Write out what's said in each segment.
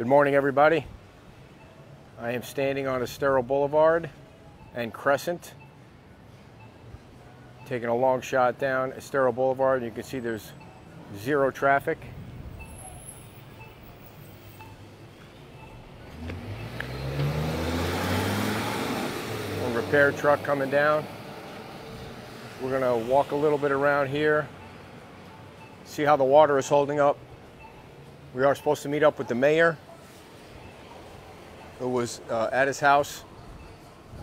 Good morning, everybody. I am standing on Estero Boulevard and Crescent, taking a long shot down Estero Boulevard. You can see there's zero traffic. A repair truck coming down. We're gonna walk a little bit around here, see how the water is holding up. We are supposed to meet up with the mayor who was uh, at his house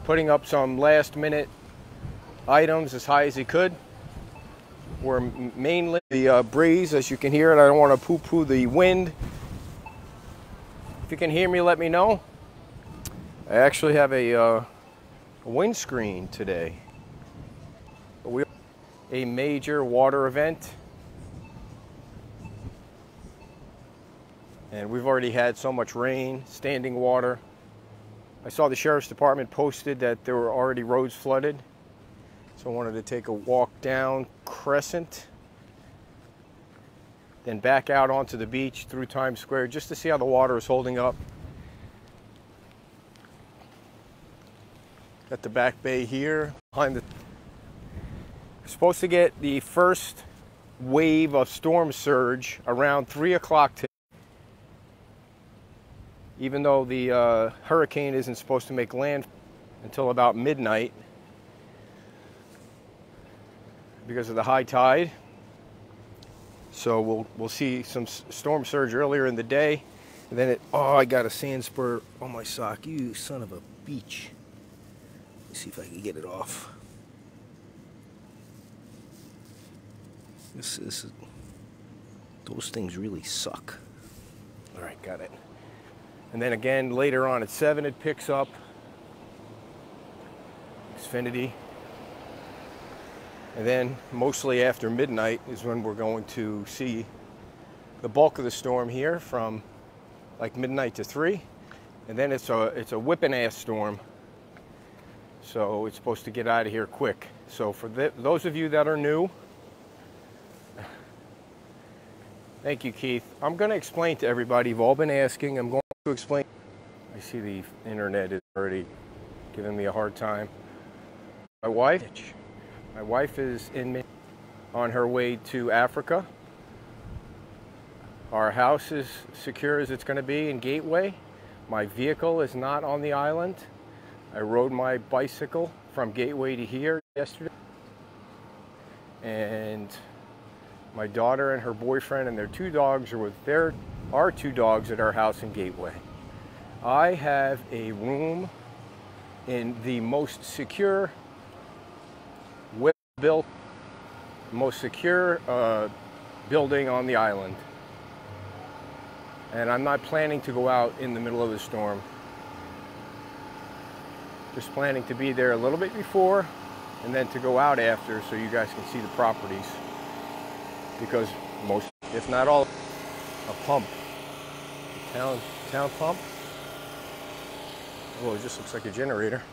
putting up some last minute items as high as he could. We're mainly the uh, breeze, as you can hear it. I don't want to poo poo the wind. If you can hear me, let me know. I actually have a, uh, a windscreen today. We a major water event. And we've already had so much rain, standing water. I saw the Sheriff's Department posted that there were already roads flooded. So I wanted to take a walk down Crescent, then back out onto the beach through Times Square just to see how the water is holding up. Got the back bay here behind the. We're supposed to get the first wave of storm surge around 3 o'clock today. Even though the uh, hurricane isn't supposed to make land until about midnight because of the high tide. So we'll, we'll see some storm surge earlier in the day. And then it, oh, I got a sand spur on my sock. You son of a beach. Let's see if I can get it off. This is, those things really suck. All right, got it. And then again, later on at 7, it picks up. Xfinity. And then mostly after midnight is when we're going to see the bulk of the storm here from like midnight to 3. And then it's a, it's a whipping ass storm. So it's supposed to get out of here quick. So for the, those of you that are new, thank you, Keith. I'm going to explain to everybody. You've all been asking. I'm going to explain. I see the internet is already giving me a hard time. My wife, my wife is in on her way to Africa. Our house is secure as it's going to be in Gateway. My vehicle is not on the island. I rode my bicycle from Gateway to here yesterday. And my daughter and her boyfriend and their two dogs are with their our two dogs at our house in Gateway. I have a room in the most secure, well-built, most secure uh, building on the island. And I'm not planning to go out in the middle of the storm. Just planning to be there a little bit before and then to go out after so you guys can see the properties. Because most, if not all, a pump, town, town pump, Oh, it just looks like a generator.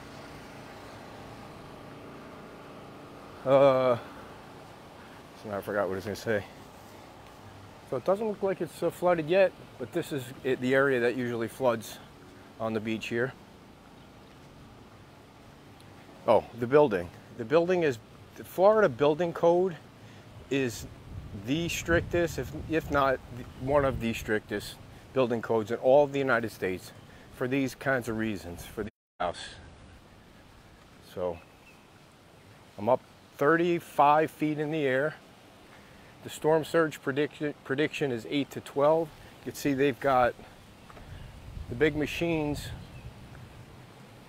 Uh, so now I forgot what I was to say. So it doesn't look like it's uh, flooded yet, but this is it, the area that usually floods on the beach here. Oh, the building. The building is, the Florida building code is the strictest, if, if not one of the strictest building codes in all of the United States for these kinds of reasons for the house. So I'm up 35 feet in the air. The storm surge prediction, prediction is 8 to 12. You can see they've got the big machines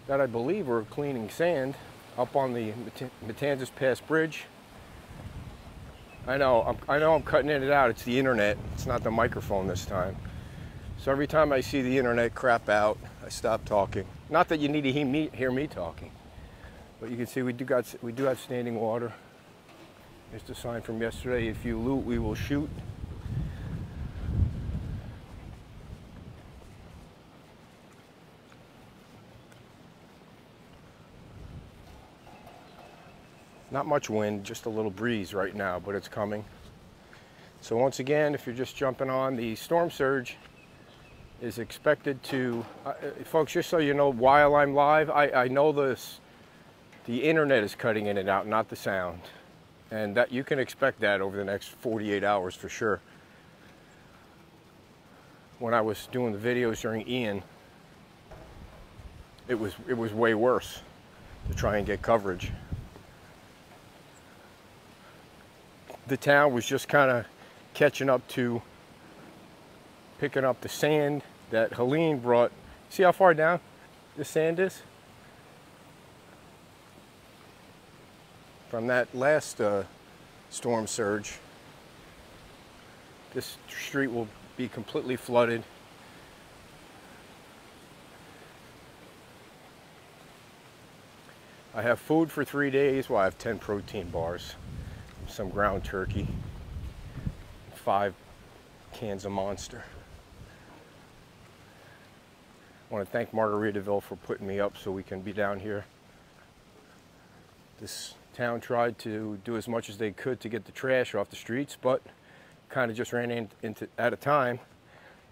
that I believe are cleaning sand up on the Matanzas Pass Bridge. I know, I'm, I know I'm cutting it out. It's the internet. It's not the microphone this time. So every time I see the internet crap out, I stop talking. Not that you need to hear me, hear me talking, but you can see we do got we do have standing water. Here's the sign from yesterday: "If you loot, we will shoot." Not much wind, just a little breeze right now, but it's coming. So once again, if you're just jumping on the storm surge, is expected to, uh, uh, folks, just so you know, while I'm live, I, I know this, the internet is cutting in and out, not the sound. And that you can expect that over the next 48 hours for sure. When I was doing the videos during Ian, it was it was way worse to try and get coverage. The town was just kind of catching up to picking up the sand that Helene brought. See how far down the sand is? From that last uh, storm surge. This street will be completely flooded. I have food for three days. Well, I have 10 protein bars, some ground turkey, five cans of Monster. I want to thank Margaritaville for putting me up so we can be down here. This town tried to do as much as they could to get the trash off the streets, but kind of just ran in, into at a time.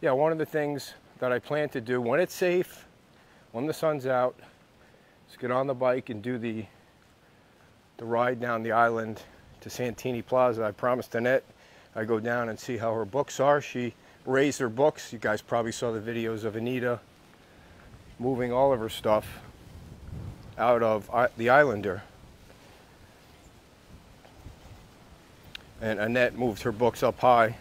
Yeah, one of the things that I plan to do when it's safe, when the sun's out, Let's get on the bike and do the, the ride down the island to Santini Plaza. I promised Annette I go down and see how her books are. She raised her books. You guys probably saw the videos of Anita moving all of her stuff out of the Islander. And Annette moved her books up high.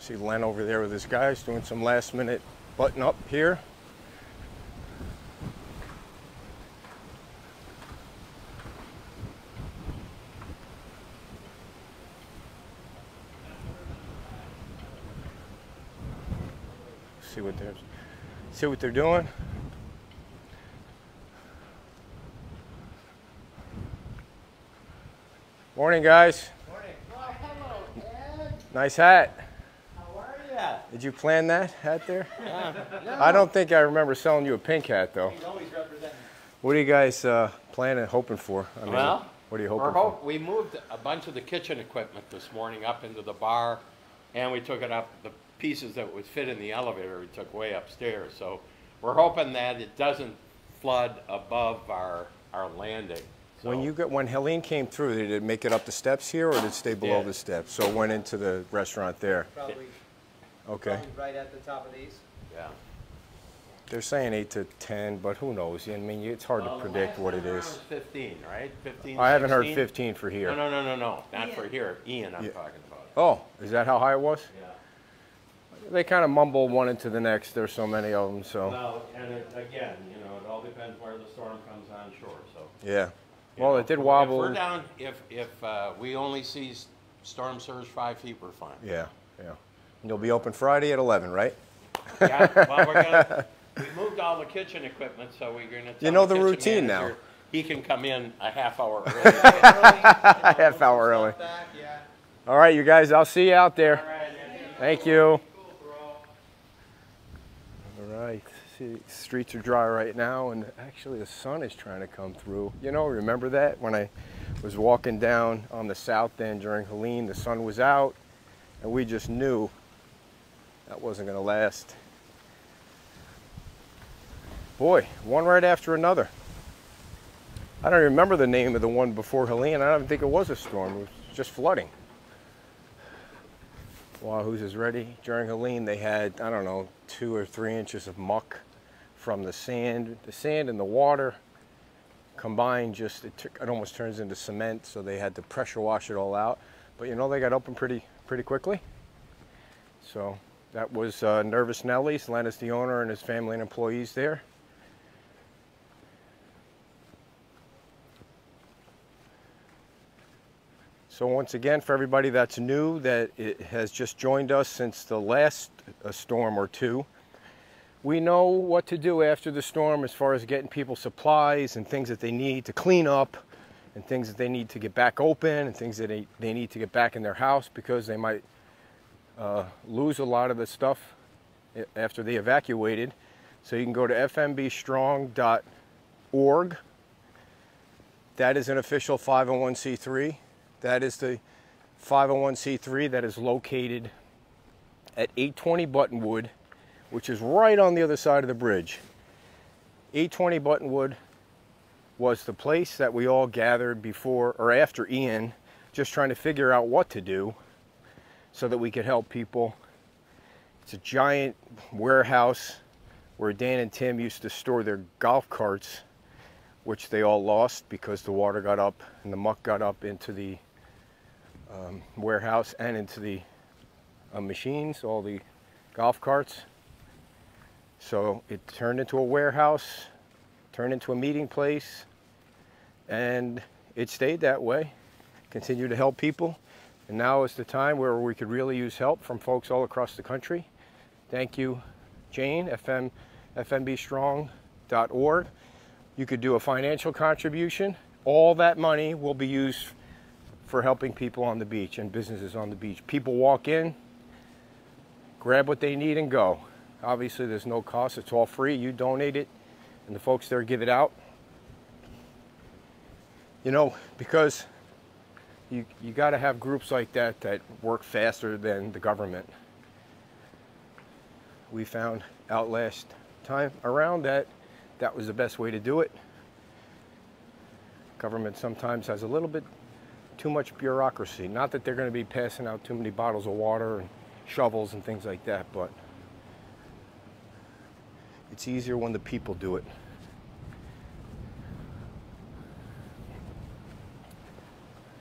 See Len over there with his guys doing some last minute button up here. See what they're see what they're doing. Morning, guys. Morning. Oh, hello, Nice hat. Yeah. Did you plan that hat there? Yeah. No. I don't think I remember selling you a pink hat though. He's always representing. What are you guys uh, planning, hoping for? I mean, well, what are you hoping for? We moved a bunch of the kitchen equipment this morning up into the bar, and we took it up. The pieces that would fit in the elevator, we took way upstairs. So we're hoping that it doesn't flood above our our landing. So when you got when Helene came through, did it make it up the steps here, or did it stay below the steps? So it went into the restaurant there. Probably Okay. Right at the top of these. Yeah. They're saying eight to 10, but who knows? I mean, it's hard well, to predict what it is. 15, right? 15. I haven't 16? heard 15 for here. No, no, no, no, no. Not Ian. for here. Ian, I'm yeah. talking about. Oh, is that how high it was? Yeah. They kind of mumble one into the next. There's so many of them, so. Well, and it, again, you know, it all depends where the storm comes on shore. So. Yeah. Well, know, it did wobble. If we're down, if if uh, we only see storm surge five feet, we're fine. Yeah, yeah. You'll be open Friday at 11, right? yeah, well, we're gonna, we moved all the kitchen equipment, so we're gonna You know the, the routine now. He can come in a half hour early. a half hour early. All right, you guys, I'll see you out there. Thank you. All right, see, streets are dry right now, and actually the sun is trying to come through. You know, remember that when I was walking down on the south end during Helene, the sun was out, and we just knew that wasn't going to last. Boy, one right after another. I don't remember the name of the one before Helene. I don't think it was a storm. It was just flooding. Wahoo's is ready. During Helene, they had, I don't know, two or three inches of muck from the sand. The sand and the water combined just, it, it almost turns into cement, so they had to pressure wash it all out. But you know, they got open pretty, pretty quickly. So that was uh, Nervous Nelly's. Len is the owner and his family and employees there. So once again, for everybody that's new, that it has just joined us since the last uh, storm or two, we know what to do after the storm as far as getting people supplies and things that they need to clean up and things that they need to get back open and things that they, they need to get back in their house because they might uh, lose a lot of the stuff after they evacuated. So you can go to fmbstrong.org. That is an official 501c3. That is the 501c3 that is located at 820 Buttonwood, which is right on the other side of the bridge. 820 Buttonwood was the place that we all gathered before or after Ian, just trying to figure out what to do so that we could help people. It's a giant warehouse where Dan and Tim used to store their golf carts, which they all lost because the water got up and the muck got up into the um, warehouse and into the uh, machines, all the golf carts. So it turned into a warehouse, turned into a meeting place, and it stayed that way. Continued to help people. And now is the time where we could really use help from folks all across the country. Thank you, Jane, FM, fmbstrong.org. You could do a financial contribution. All that money will be used for helping people on the beach and businesses on the beach. People walk in, grab what they need, and go. Obviously, there's no cost, it's all free. You donate it, and the folks there give it out. You know, because you, you got to have groups like that that work faster than the government. We found out last time around that that was the best way to do it. Government sometimes has a little bit too much bureaucracy. Not that they're going to be passing out too many bottles of water and shovels and things like that, but it's easier when the people do it.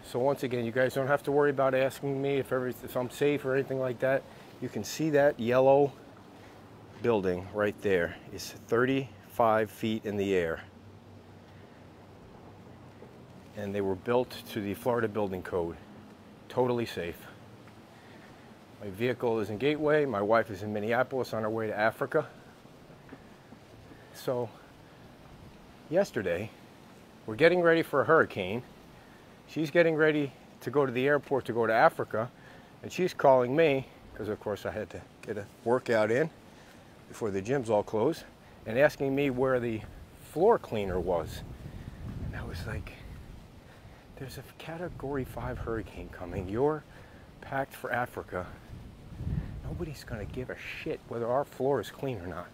So once again, you guys don't have to worry about asking me if, every, if I'm safe or anything like that. You can see that yellow building right there is 35 feet in the air. And they were built to the Florida Building Code. Totally safe. My vehicle is in Gateway. My wife is in Minneapolis on her way to Africa. So, yesterday, we're getting ready for a hurricane. She's getting ready to go to the airport to go to Africa, and she's calling me because, of course, I had to get a workout in before the gyms all close, and asking me where the floor cleaner was. And I was like, there's a category 5 hurricane coming. You're packed for Africa. Nobody's going to give a shit whether our floor is clean or not.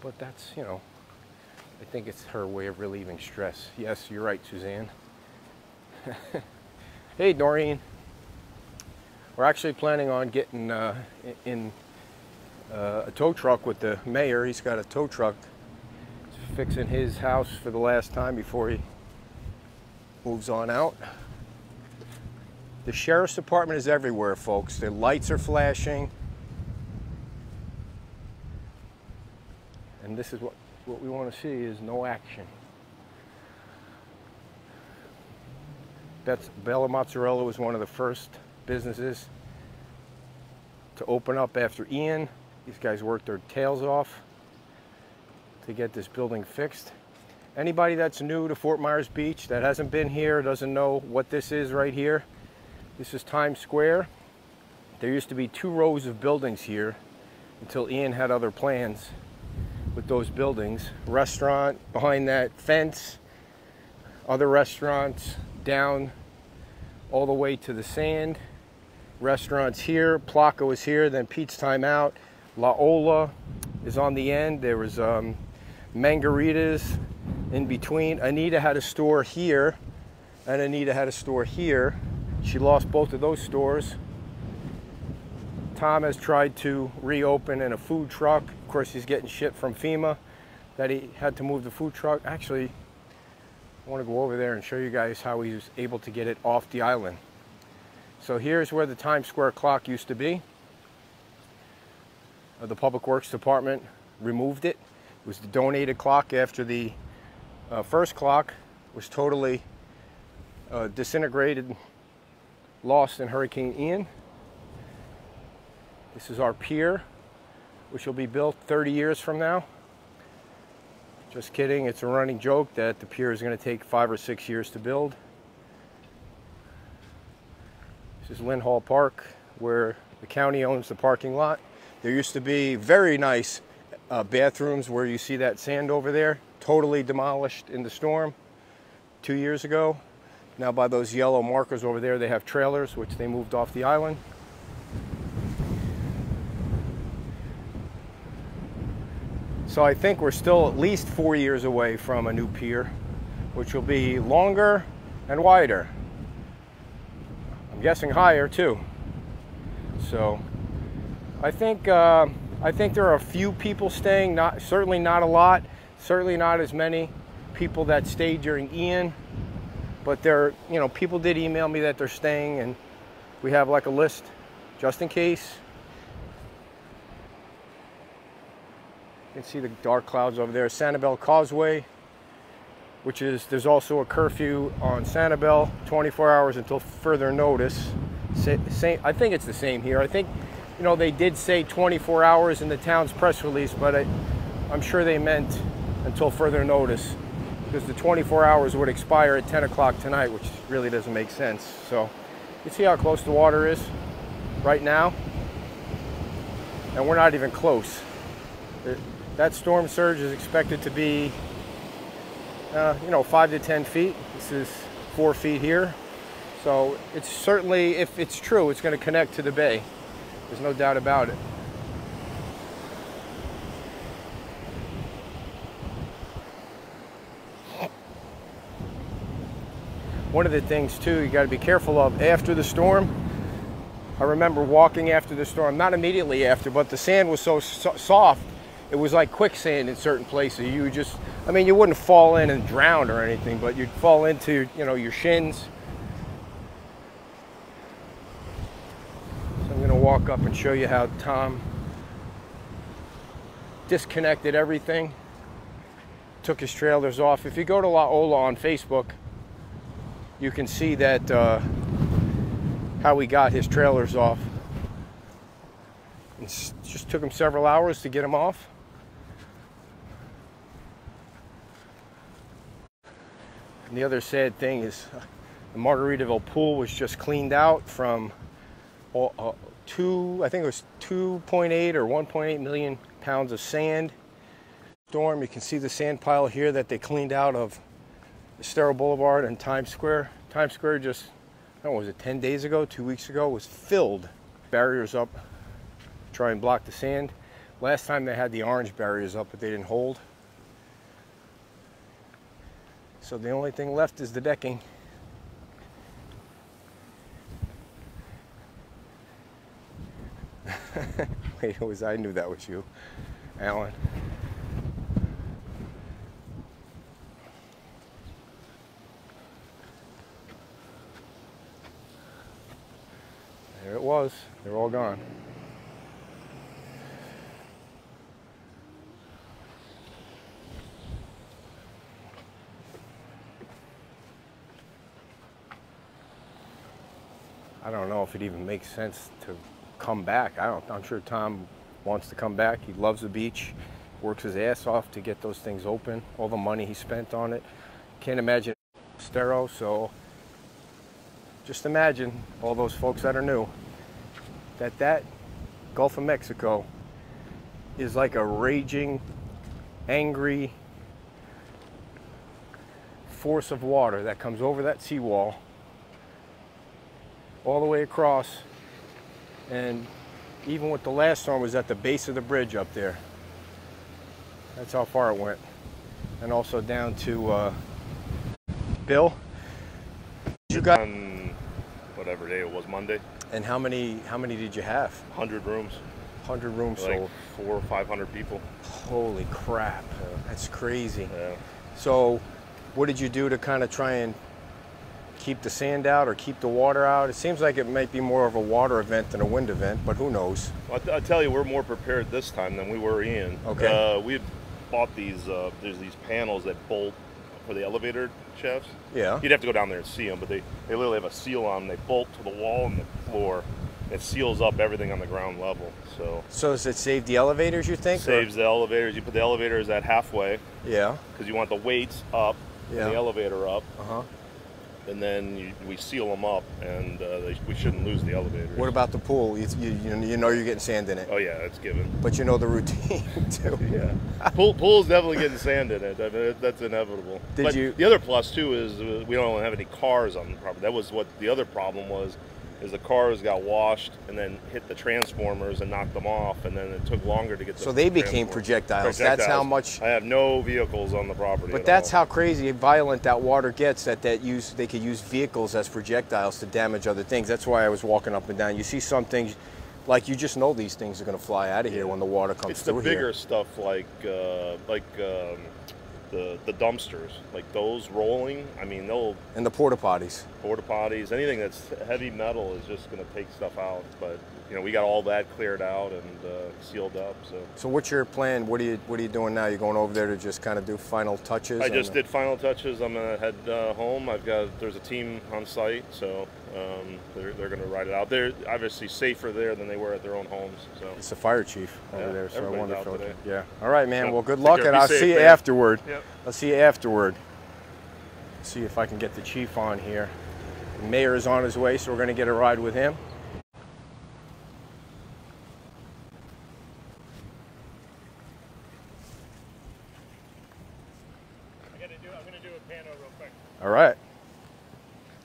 But that's, you know, I think it's her way of relieving stress. Yes, you're right, Suzanne. hey, Noreen. We're actually planning on getting uh, in uh, a tow truck with the mayor. He's got a tow truck fixing his house for the last time before he moves on out. The sheriff's department is everywhere, folks. The lights are flashing. And this is what, what we want to see is no action. That's Bella Mozzarella was one of the first businesses to open up after Ian. These guys worked their tails off to get this building fixed. Anybody that's new to Fort Myers Beach that hasn't been here, doesn't know what this is right here, this is Times Square. There used to be two rows of buildings here until Ian had other plans with those buildings. Restaurant behind that fence, other restaurants down all the way to the sand. Restaurants here, Plaka is here, then Pete's Time Out. La Ola is on the end. There was um, Mangaritas in between. Anita had a store here, and Anita had a store here. She lost both of those stores. Tom has tried to reopen in a food truck. Of course, he's getting shit from FEMA that he had to move the food truck. Actually, I want to go over there and show you guys how he was able to get it off the island. So here's where the Times Square clock used to be. Uh, the Public Works Department removed it. Was the donated clock after the uh, first clock was totally uh, disintegrated, lost in Hurricane Ian. This is our pier, which will be built 30 years from now. Just kidding, it's a running joke that the pier is going to take five or six years to build. This is Lynn Hall Park, where the county owns the parking lot. There used to be very nice uh, bathrooms where you see that sand over there, totally demolished in the storm two years ago. Now by those yellow markers over there, they have trailers, which they moved off the island. So I think we're still at least four years away from a new pier, which will be longer and wider. I'm guessing higher too. So I think uh, I think there are a few people staying. Not certainly not a lot. Certainly not as many people that stayed during Ian. But there, you know, people did email me that they're staying, and we have like a list just in case. You can see the dark clouds over there. Sanibel Causeway, which is, there's also a curfew on Sanibel, 24 hours until further notice. Same, I think it's the same here. I think, you know, they did say 24 hours in the town's press release, but I, I'm sure they meant until further notice because the 24 hours would expire at 10 o'clock tonight, which really doesn't make sense. So you see how close the water is right now? And we're not even close. It, that storm surge is expected to be, uh, you know, five to 10 feet. This is four feet here. So it's certainly, if it's true, it's going to connect to the bay. There's no doubt about it. One of the things too you got to be careful of after the storm. I remember walking after the storm, not immediately after, but the sand was so, so soft, it was like quicksand in certain places. You just, I mean, you wouldn't fall in and drown or anything, but you'd fall into, you know, your shins. So I'm going to walk up and show you how Tom disconnected everything, took his trailers off. If you go to La Ola on Facebook, you can see that uh, how he got his trailers off. It just took him several hours to get them off. And the other sad thing is the Margaritaville pool was just cleaned out from all, uh, two, I think it was 2.8 or 1.8 million pounds of sand. Storm, you can see the sand pile here that they cleaned out of Estero Boulevard and Times Square. Times Square just, I don't know, was it 10 days ago, two weeks ago, was filled. Barriers up, try and block the sand. Last time they had the orange barriers up, but they didn't hold. So the only thing left is the decking. It I knew that was you, Alan. There it was. They're all gone. I don't know if it even makes sense to come back. I don't. I'm sure Tom wants to come back. He loves the beach, works his ass off to get those things open. All the money he spent on it. Can't imagine Estero. So just imagine all those folks that are new that that Gulf of Mexico is like a raging, angry force of water that comes over that seawall all the way across and even with the last storm was at the base of the bridge up there. That's how far it went. And also down to uh, Bill. You got on whatever day it was, Monday. and how many how many did you have? 100 rooms, 100 rooms like sold four or 500 people. holy crap. That's crazy. Yeah. So, what did you do to kind of try and keep the sand out or keep the water out? It seems like it might be more of a water event than a wind event, but who knows? Well, I, I tell you, we're more prepared this time than we were in. Okay. Uh, we had bought these. Uh, there's these panels that bolt for the elevator shafts. Yeah. You'd have to go down there and see them, but they, they literally have a seal on. them. They bolt to the wall and the floor. It seals up everything on the ground level. So So does it save the elevators? You think? or- saves the elevators. You put the elevators at halfway Yeah. because you want the weights up, and Yeah. the elevator up. Uh huh. And then you, we seal them up, and uh, they, we shouldn't lose the elevator. What about the pool? You, you, you know you're getting sand in it, Oh yeah, that's given. but you know the routine too. Yeah, pool pool's definitely getting sand in it. I mean, that's inevitable. Did but you- The other plus too is uh, we don't have any cars on the property. That was what the other problem was, is the cars got washed and then hit the transformers and knocked them off, and then it took longer to get. So they became transformers. projectiles. That's how much- I have no vehicles on the property. But at that's all. how crazy and violent that water gets. That that use they could use vehicles as projectiles to damage other things. That's why I was walking up and down. You see some things, like you just know these things are going to fly out of here when the water comes It's the through bigger here. stuff like uh, like um, the the dumpsters, like those rolling. I mean, they'll And the porta potties. porta potties, anything that's heavy metal is just going to take stuff out. But you know, we got all that cleared out and uh, sealed up. So So what's your plan? What are you What are you doing now? You're going over there to just kind of do final touches? I just the- did final touches. I'm gonna head uh, home. I've got there's a team on site, so um, they're they're gonna ride it out. They're obviously safer there than they were at their own homes. So It's the fire chief over Yeah, there, so I everybody's wonder out if today. Yeah. All right, man. Yeah. Well, good Take luck, care. and Be I'll safe, see you man. afterward. Yep. I'll see you afterward. See if I can get the chief on here. The mayor is on his way, so we're going to get a ride with him. I'm gonna do I'm gonna do a pano real quick. All right.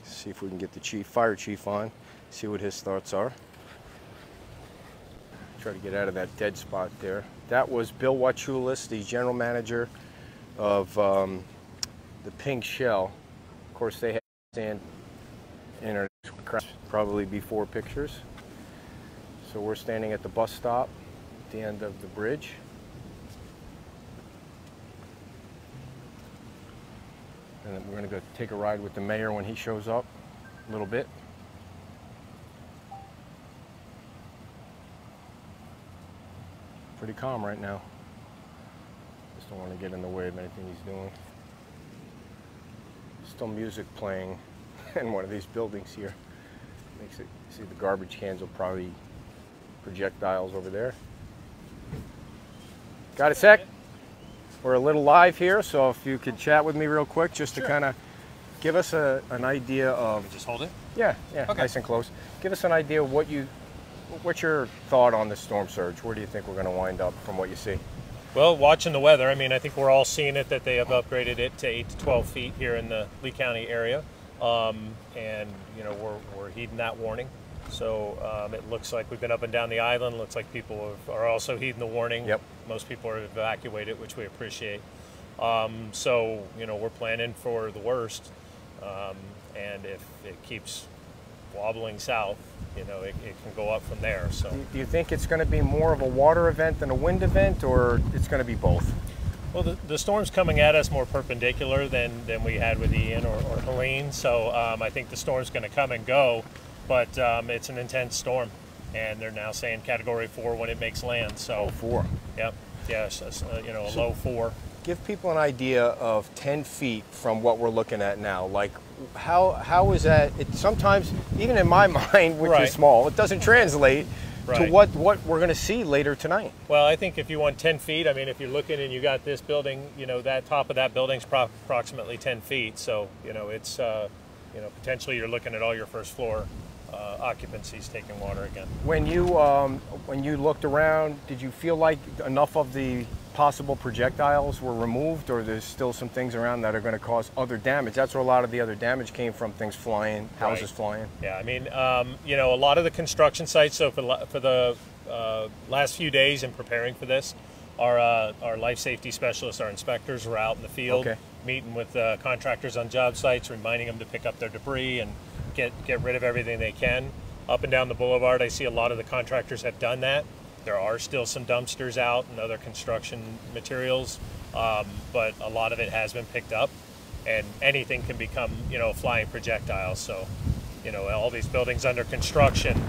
See if we can get the chief, fire chief on. See what his thoughts are. Try to get out of that dead spot there. That was Bill Wachulis, the general manager of um, the Pink Shell. Of course, they had stand in our probably before pictures. So we're standing at the bus stop at the end of the bridge. And we're going to go take a ride with the mayor when he shows up a little bit. Pretty calm right now. Just don't want to get in the way of anything he's doing. Still music playing in one of these buildings here. Makes it, see the garbage cans will probably projectiles over there. Got a sec? We're a little live here, so if you could chat with me real quick just to kind of give us a, an idea of Just hold it. yeah, yeah, Okay. nice and close. Give us an idea of what you, what's your thought on the storm surge? Where do you think we're going to wind up from what you see? Well, watching the weather, I mean, I think we're all seeing it that they have upgraded it to 8 to 12 feet here in the Lee County area. Um, and, you know, we're, we're heeding that warning. So um, it looks like we've been up and down the island. Looks like people have, are also heeding the warning. Yep. Most people are evacuated, which we appreciate. Um, so, you know, we're planning for the worst. Um, and if it keeps wobbling south, you know, it, it can go up from there. So. Do you think it's going to be more of a water event than a wind event, or it's going to be both? Well, the, the storm's coming at us more perpendicular than, than we had with Ian or, or Helene, so um, I think the storm's going to come and go, but um, it's an intense storm, and they're now saying Category Four when it makes land. So, Four. yep, yes, uh, you know, a low four. Give people an idea of 10 feet from what we're looking at now. Like, how how is that? It, sometimes, even in my mind, which Right. is small, it doesn't translate to what what we're going to see later tonight. Well, I think if you want 10 feet, I mean, if you're looking and you got this building, you know, that top of that building's pro- approximately 10 feet, so you know, it's uh, you know, potentially you're looking at all your first floor uh, occupancies taking water again. When you um, when you looked around, did you feel like enough of the possible projectiles were removed, or there's still some things around that are going to cause other damage? That's where a lot of the other damage came from. Things flying, houses Right. flying. Yeah, I mean, um, you know, a lot of the construction sites. So for for the uh, last few days in preparing for this, our uh, our life safety specialists, our inspectors, were out in the field Okay. meeting with uh, contractors on job sites, reminding them to pick up their debris and get get rid of everything they can. Up and down the boulevard, I see a lot of the contractors have done that. There are still some dumpsters out and other construction materials, um, but a lot of it has been picked up, and anything can become, you know, a flying projectile. So, you know, all these buildings under construction,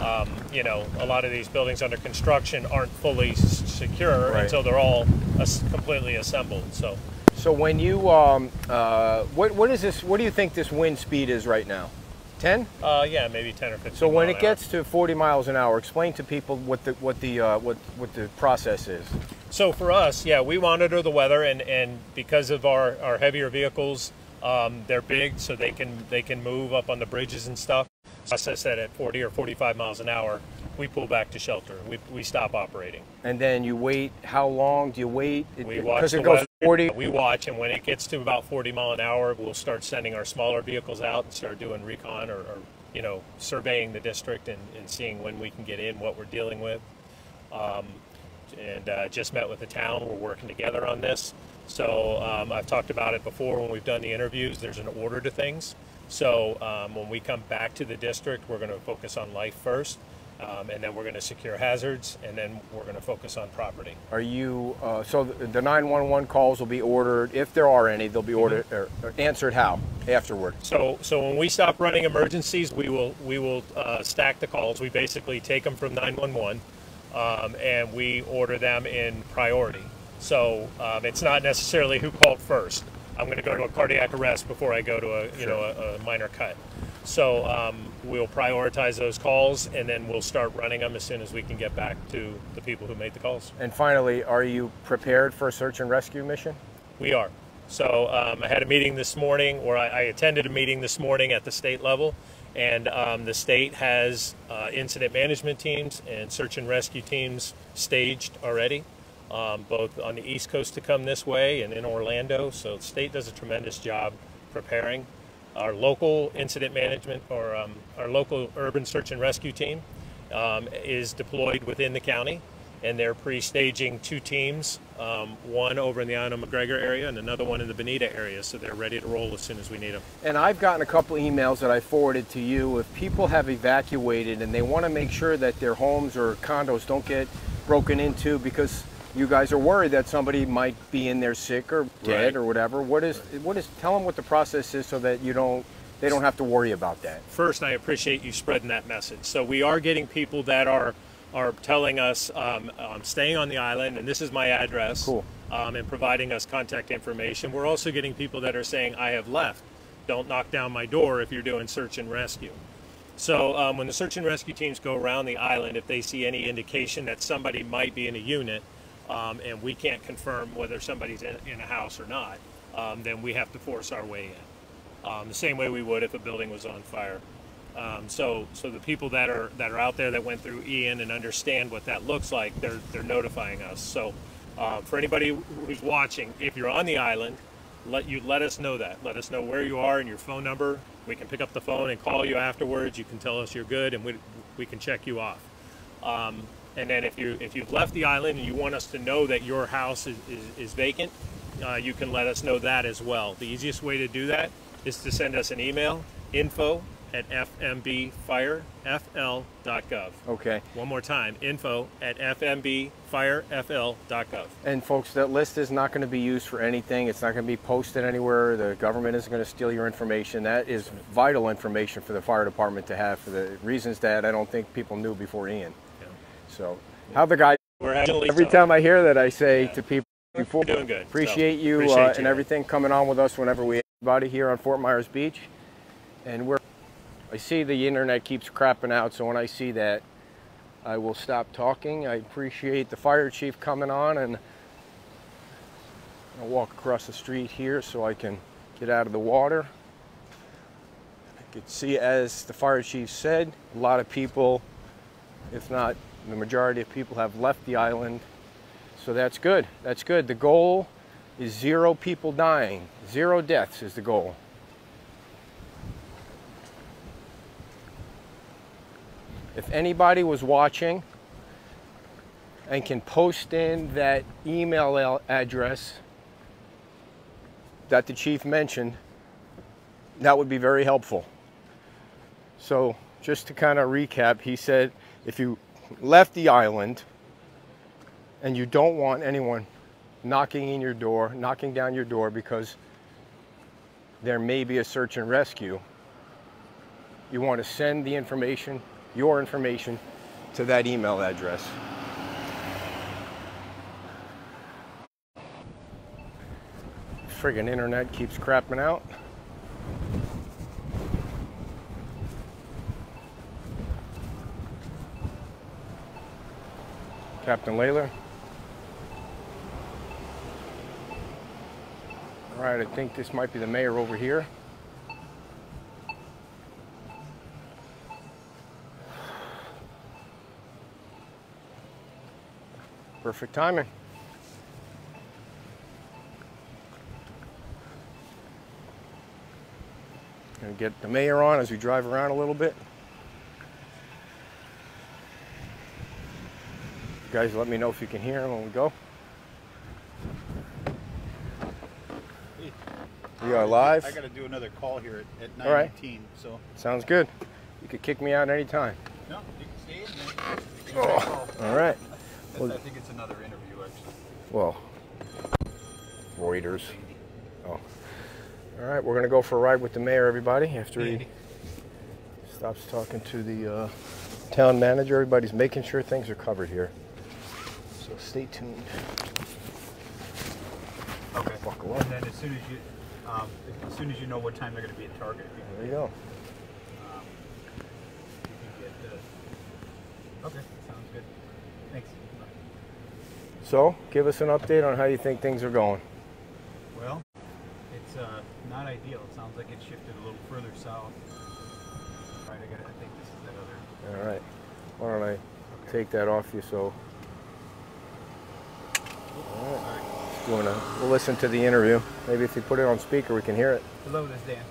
um, you know, a lot of these buildings under construction aren't fully s- secure Right. until they're all as- completely assembled. So, So when you um, uh, what what is this? What do you think this wind speed is right now? 10? uh, yeah, maybe 10 or 15. So when it hour. gets to 40 miles an hour, explain to people what the what the uh, what what the process is. So for us, yeah, we monitor the weather, and, and because of our, our heavier vehicles, Um, they're big, so they can they can move up on the bridges and stuff. As I said, at 40 or 45 miles an hour, we pull back to shelter. We, we stop operating. And then you wait. How long do you wait? We watch because it goes weather. 40. We watch, and when it gets to about 40 mile an hour, we'll start sending our smaller vehicles out and start doing recon or, or you know surveying the district and, and seeing when we can get in, what we're dealing with. Um, and uh, just met with the town. We're working together on this. So um, I've talked about it before when we've done the interviews. There's an order to things. So um, when we come back to the district, we're going to focus on life first, um, and then we're going to secure hazards, and then we're going to focus on property. Are you? Uh, so the the 911 calls will be ordered if there are any. They'll be ordered or, or answered how afterward. So, so when we stop running emergencies, we will we will uh, stack the calls. We basically take them from 911, um, and we order them in priority. So um, it's not necessarily who called first. I'm going to go to a cardiac arrest before I go to a you know a, a minor cut. So um, we'll prioritize those calls, and then we'll start running them as soon as we can get back to the people who made the calls. And finally, are you prepared for a search and rescue mission? We are. So um, I had a meeting this morning, or I, I attended a meeting this morning at the state level, and um, the state has uh, incident management teams and search and rescue teams staged already, um, both on the East Coast to come this way and in Orlando. So the state does a tremendous job preparing. Our local incident management, or um, our local urban search and rescue team, um, is deployed within the county and they're pre-staging two teams, um, one over in the Iona McGregor area and another one in the Bonita area. So they're ready to roll as soon as we need them. And I've gotten a couple emails that I forwarded to you. If people have evacuated and they want to make sure that their homes or condos don't get broken into because you guys are worried that somebody might be in there sick or dead Right. or whatever, what is what is tell them what the process is so that you don't they don't have to worry about that. First, I appreciate you spreading that message. So we are getting people that are are telling us um, I'm staying on the island and this is my address. Cool. Um, and providing us contact information. We're also getting people that are saying I have left. Don't knock down my door if you're doing search and rescue. So um, when the search and rescue teams go around the island, if they see any indication that somebody might be in a unit, um, and we can't confirm whether somebody's in, in a house or not, um, then we have to force our way in. Um, the same way we would if a building was on fire. Um, so, so the people that are that are out there that went through Ian and understand what that looks like, they're they're notifying us. So, uh, for anybody who's watching, if you're on the island, let you let us know that. Let us know where you are and your phone number. We can pick up the phone and call you afterwards. You can tell us you're good, and we we can check you off. Um, and then if you if you've left the island and you want us to know that your house is, is, is vacant, uh, you can let us know that as well. The easiest way to do that is to send us an email, info at fmbfirefl.gov. Okay. One more time, info at fmbfirefl.gov. And folks, that list is not going to be used for anything. It's not going to be posted anywhere. The government isn't going to steal your information. That is vital information for the fire department to have for the reasons that I don't think people knew before Ian. Yeah. So, how the guy every time I hear that, I say to people before You're doing good. So, appreciate you appreciate uh, and man. everything coming on with us whenever we have anybody here on Fort Myers Beach. And we're I see the internet keeps crapping out, so when I see that, I will stop talking. I appreciate the fire chief coming on, and I'll walk across the street here so I can get out of the water. I could see, as the fire chief said, a lot of people, if not the majority of people, have left the island. So that's good. That's good. The goal is zero people dying. Zero deaths is the goal. If anybody was watching and can post in that email address that the chief mentioned, that would be very helpful. So, just to kind of recap, he said if you left the island and you don't want anyone knocking in your door, knocking down your door because there may be a search and rescue, you want to send the information, your information, to that email address. Friggin' internet keeps crapping out. Captain Layler. All right, I think this might be the mayor over here. Perfect timing. Gonna get the mayor on as we drive around a little bit. You guys, let me know if you can hear him when we go. We are live. I got to do another call here at, at All right. 9:18. So Sounds good. You could kick me out anytime. no, you can stay in there. You can try to call. All right. That's- I think it's another interview actually. Well, Reuters. Oh. All right, we're gonna go for a ride with the mayor, everybody. After he stops talking to the uh, town manager, everybody's making sure things are covered here. Stay tuned. Okay. Buckle up. And then as soon as you, um, as soon as you know what time they're going to be at Target, you There you go. um, you can get. Uh, okay, sounds good. Thanks. So, give us an update on how you think things are going. Well, it's uh, not ideal. It sounds like it shifted a little further south. Right. I got. I think this is that other. All right. Why don't I Okay. take that off you so All right. you wanna we'll listen to the interview. Maybe if you put it on speaker we can hear it. Hello, this is Dan.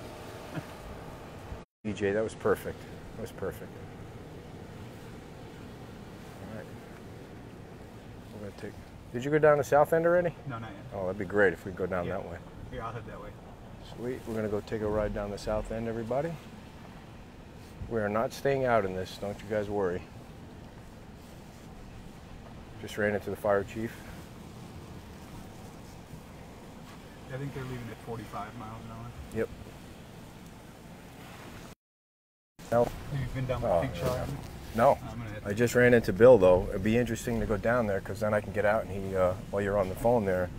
DJ, that was perfect. That was perfect. All right. We're gonna take. Did you go down the south end already? No, not yet. Oh, that'd be great if we go down Yeah. that way. Here, I'll head that way. Sweet. We're gonna go take a ride down the south end, everybody. We are not staying out in this. Don't you guys worry. Just ran into the fire chief. I think they're leaving at 45 miles an hour. Yep. No, You've been down Oh, with Big Shot. no. I'm gonna head I just ran into Bill though. It'd be interesting to go down there because then I can get out and he, uh, while you're on the phone there,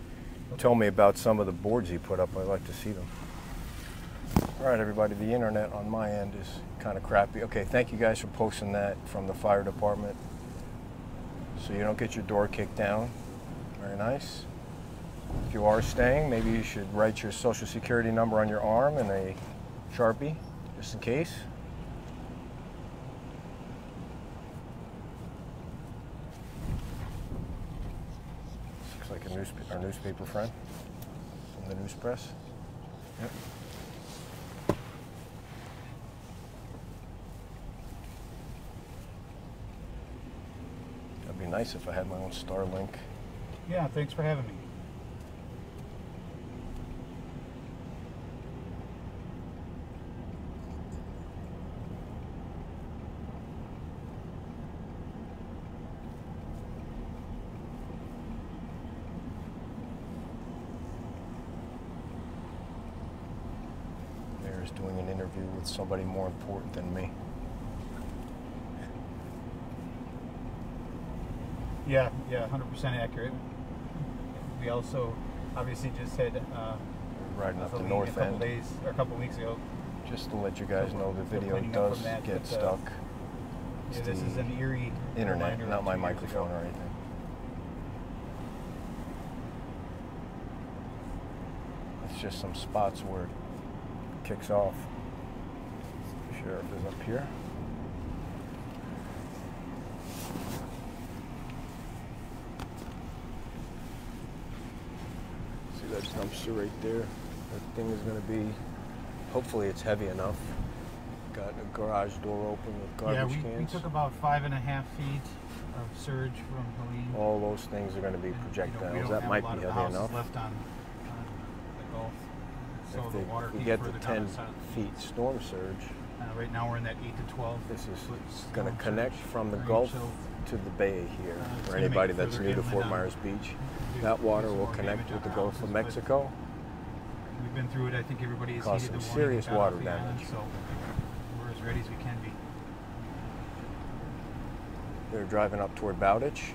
tell me about some of the boards he put up. I'd like to see them. All right, everybody. The internet on my end is kind of crappy. Okay, thank you guys for posting that from the fire department, so you don't get your door kicked down. Very nice. If you are staying, maybe you should write your social security number on your arm in a sharpie, just in case. Looks like a newspaper, our newspaper friend from the news press. Yep. That'd be nice if I had my own Starlink. Yeah, thanks for having me. Mayor's doing an interview with somebody more important than me. Yeah, yeah, 100% accurate. We also obviously just had uh, Riding up the north a couple end. days or a couple weeks ago. Just to let you guys know, the video does that, get but, uh, stuck. Yeah, It's this is an eerie internet, not my microphone ago. or anything. It's just some spots where it kicks off. Sheriff is up here. See that dumpster right there? That thing is going to be, hopefully it's heavy enough. Got a garage door open with garbage Yeah, we, we took about five and a half feet of surge from Helene. All those things are going to be And, you know, we projectiles. that might lot be of heavy houses enough. left on, on the Gulf. So if the they, water we came get the further 10 down the feet storm surge, right now we're in that 8 to 12. this is going to connect from the range, Gulf so to the bay here. Uh, For anybody that's new to Fort Myers Beach, that water will connect with the Gulf of Mexico. We've been through it. I think everybody has Caused some serious water off the island, damage. so we're as ready as we can be. They're driving up toward Bowditch.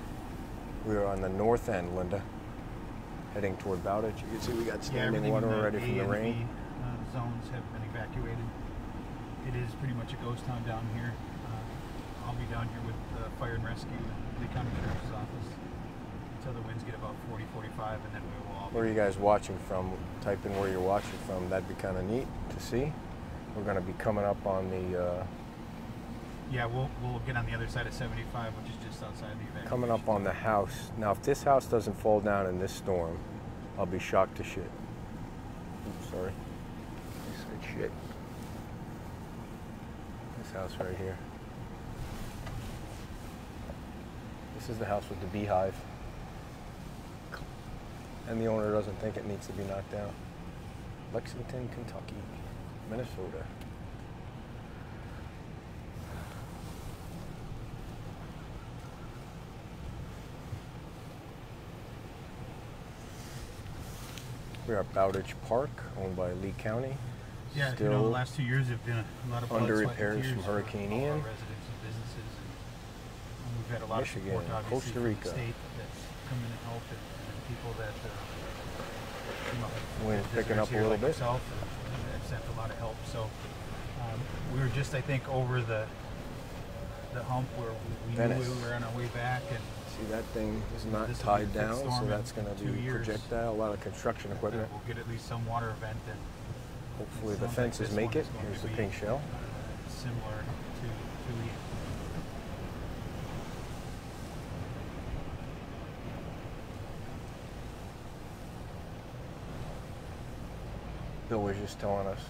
We are on the north end, Linda, heading toward Bowditch. You can see we got standing everything water already from the rain. Uh, zones have been evacuated. It is pretty much a ghost town down here. Uh, I'll be down here with uh, fire and rescue and Lee County Sheriff's Office until the winds get about 40, 45, and then we will all. Where are you guys watching from? Type in where you're watching from. That'd be kind of neat to see. We're going to be coming up on the uh, Yeah, we'll we'll get on the other side of 75, which is just outside the evacuation. coming up on the house. Now, if this house doesn't fall down in this storm, I'll be shocked to shit. Oops, sorry. I said shit. House right here. This is the house with the beehive. And the owner doesn't think it needs to be knocked down. Lexington, Kentucky, Minnesota. We're at Bowditch Park, owned by Lee County. Yeah, you know, the last two years have been a, lot of blood, under repairs from Hurricane Ian. residents and businesses, and, and we've had a lot Michigan, of support, obviously, Costa Rica. state that's come in and helped, and, and people that uh, you know, visitors picking up a little like bit. Yourself, and, have sent a lot of help. So um, we were just, I think, over the the hump where we, we Venice. knew we were on our way back, and See, that thing is not This will be a tied down, so that's going to be projectile, a lot of construction equipment. we'll get at least some water event and Hopefully the like fences make it. Here's the pink shell. similar to to Ian. Bill was just telling us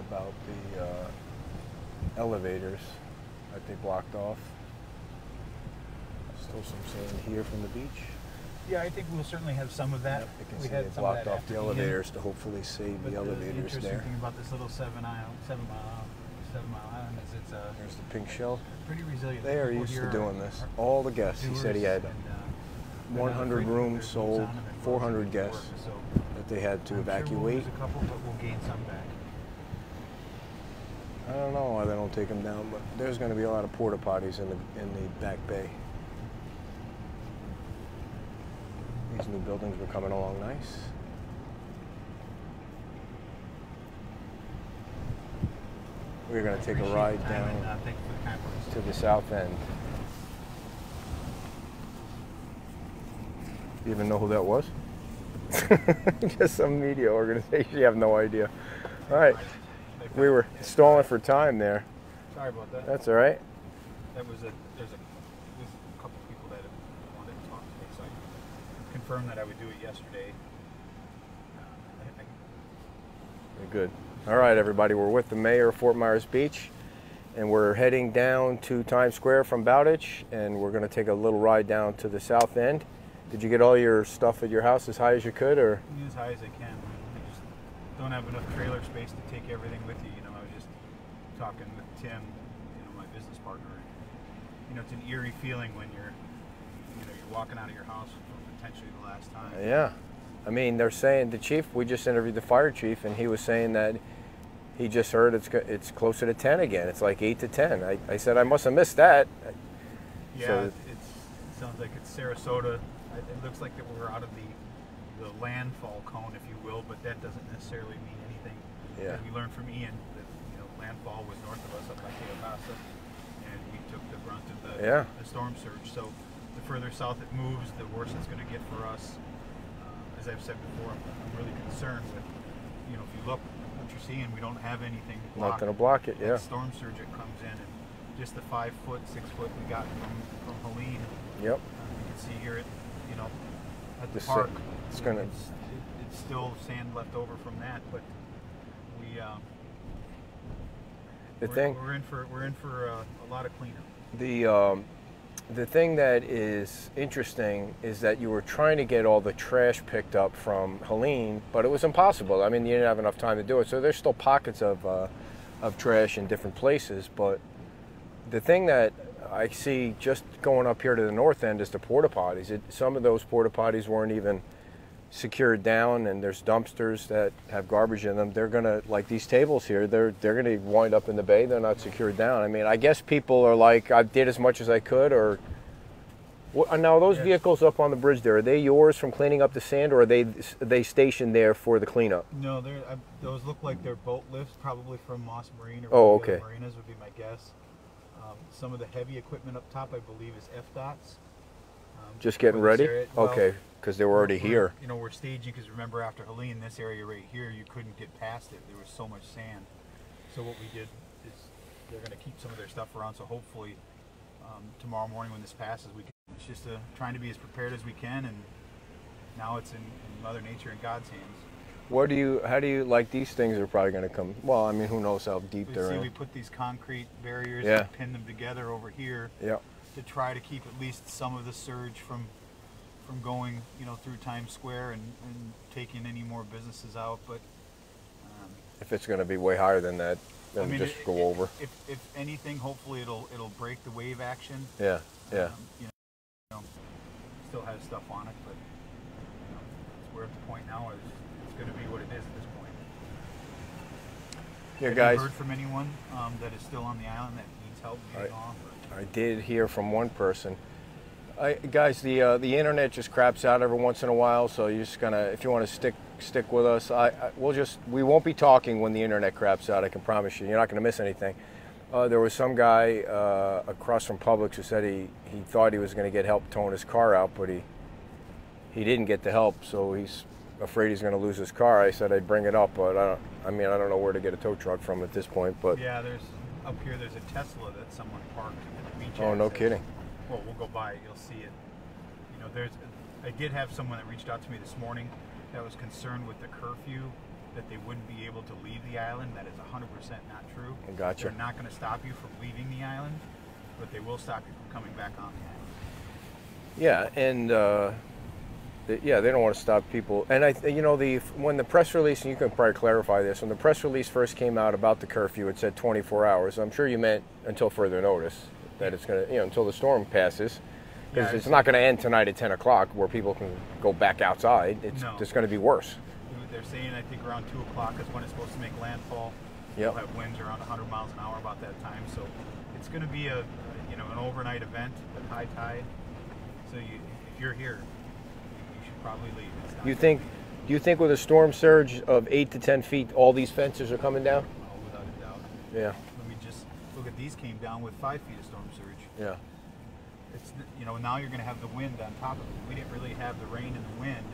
about the uh, elevators that they blocked off. Still some sand here from the beach. Yeah, I think we'll certainly have some of that. You can we see had they some of blocked that off the elevators to hopefully save but the elevators interesting there. thing about this little seven island, seven mile, seven mile island is it's uh, There's the pink shell. pretty resilient. They are People used to here doing this. All the guests, he said he had doers and, uh, they're not 100 afraid to rooms sold, on and go out 400 and do guests So that they had to I'm sure we'll evacuate. lose a couple, but we'll gain some back. I don't know why they don't take them down, but there's going to be a lot of porta potties in the in the back bay. These new buildings were coming along nice. We're going to take a ride and, uh, down thank you for the to the south end. You even know who that was? Just some media organization. You have no idea. All right, we were stalling for time there. Sorry about that. That's all right. That was a there's a there's a couple of people that wanted to talk to me, so I confirmed that I would do it yesterday. I, I, Very good. All right, everybody, we're with the mayor of Fort Myers Beach, and we're heading down to Times Square from Bowditch, and we're going to take a little ride down to the south end. Did you get all your stuff at your house as high as you could, or as high as I can. I just don't have enough trailer space to take everything with you. You know, I was just talking with Tim, you know, my business partner. You know, it's an eerie feeling when you're, you know, you're walking out of your house for potentially the last time. yeah? I mean, they're saying the chief. We just interviewed the fire chief, and he was saying that he just heard it's it's closer to ten again. It's like eight to ten. I, I said I must have missed that. Yeah, So- it sounds like it's Sarasota. It looks like that we're out of the the landfall cone, if you will, but that doesn't necessarily mean anything. Yeah. We learned from Ian that you know landfall was north of us up by Calabasa, and we took the brunt of the, Yeah. the storm surge. So the further south it moves, the worse it's going to get for us. Uh, as I've said before, I'm, I'm really concerned with you know if you look what you're seeing, we don't have anything to block Not going to block it. that Yeah. storm surge that comes in, and just the five foot, six foot we got from from Helene. Yep. Uh, you can see here, at, you know, at the park. it's it- gonna- It's, it, it's still sand left over from that, but we. Uh, The we're, thing. we're in for we're in for uh, a lot of cleanup. The um, the thing that is interesting is that you were trying to get all the trash picked up from Helene, but it was impossible. I mean, you didn't have enough time to do it. So there's still pockets of uh, of trash in different places. But the thing that I see just going up here to the north end is the porta potties. It, some of those porta potties weren't even secured down, and there's dumpsters that have garbage in them. They're gonna like these tables here. They're they're gonna wind up in the bay. They're not secured down. I mean, I guess people are like, I did as much as I could, or. What, now those Yeah. vehicles up on the bridge there are they yours from cleaning up the sand, or are they they stationed there for the cleanup? No, they're uh, those look like they're boat lifts, probably from Moss Marine or Oh, one of the other okay. marinas would be my guess. Um, some of the heavy equipment up top, I believe, is FDOT's. Um, Just getting ready? Well, Okay, because they were already we're- here. You know, we're staging because remember after Helene, this area right here, you couldn't get past it. There was so much sand. So what we did is they're going to keep some of their stuff around. So hopefully um, tomorrow morning when this passes, we can. It's just uh, trying to be as prepared as we can, and now it's in, in Mother Nature and God's hands. What do you, how do you, like these things are probably going to come, well, I mean, who knows how deep We they're see we put these concrete barriers Yeah. and pin them together over here Yeah, to try to keep at least some of the surge from from going, you know, through Times Square and, and taking any more businesses out. But um, if it's going to be way higher than that, I then mean, just it- go it- over. If, if anything, hopefully it'll it'll break the wave action. Yeah, yeah. Um, you know, still has stuff on it, but you know, we're at the point now. Is it's going to be what it is at this point. Yeah, Have guys. you heard from anyone um, that is still on the island that needs help I-? I did hear from one person. I, guys, the uh, the internet just craps out every once in a while, so you're just gonna if you want to stick stick with us, I, I we'll just we won't be talking when the internet craps out. I can promise you, you're not gonna miss anything. Uh, there was some guy uh, across from Publix who said he, he thought he was going to get help towing his car out, but he he didn't get the help, so he's afraid he's going to lose his car. I said I'd bring it up, but I don't. I mean, I don't know where to get a tow truck from at this point. But Yeah, there's up here. There's a Tesla that someone parked the beach. oh, no kidding. Well, we'll go by it. You'll see it. You know, there's. I did have someone that reached out to me this morning that was concerned with the curfew that they wouldn't be able to leave the island. That is 100% not true. Gotcha. They're not going to stop you from leaving the island, but they will stop you from coming back on the island. Yeah, and uh, th- yeah, they don't want to stop people. And I, you know, the when the press release, and you can probably clarify this, when the press release first came out about the curfew, it said 24 hours. I'm sure you meant until further notice that it's going to, you know, until the storm passes, because Yeah, it's it's- not going to end tonight at 10 o'clock where people can go back outside. It's No. just going to be worse. They're saying I think around two o'clock is when it's supposed to make landfall. Yep. We'll have winds around 100 miles an hour about that time, so it's going to be a you know an overnight event at high tide. So you, if you're here, you, should probably leave. You think? Do you think with a storm surge of eight to 10 feet, all these fences are coming down? Oh, without a doubt. Yeah, Let me just look at these came down with five feet of storm surge. Yeah. It's you know now you're going to have the wind on top of it. We didn't really have the rain and the wind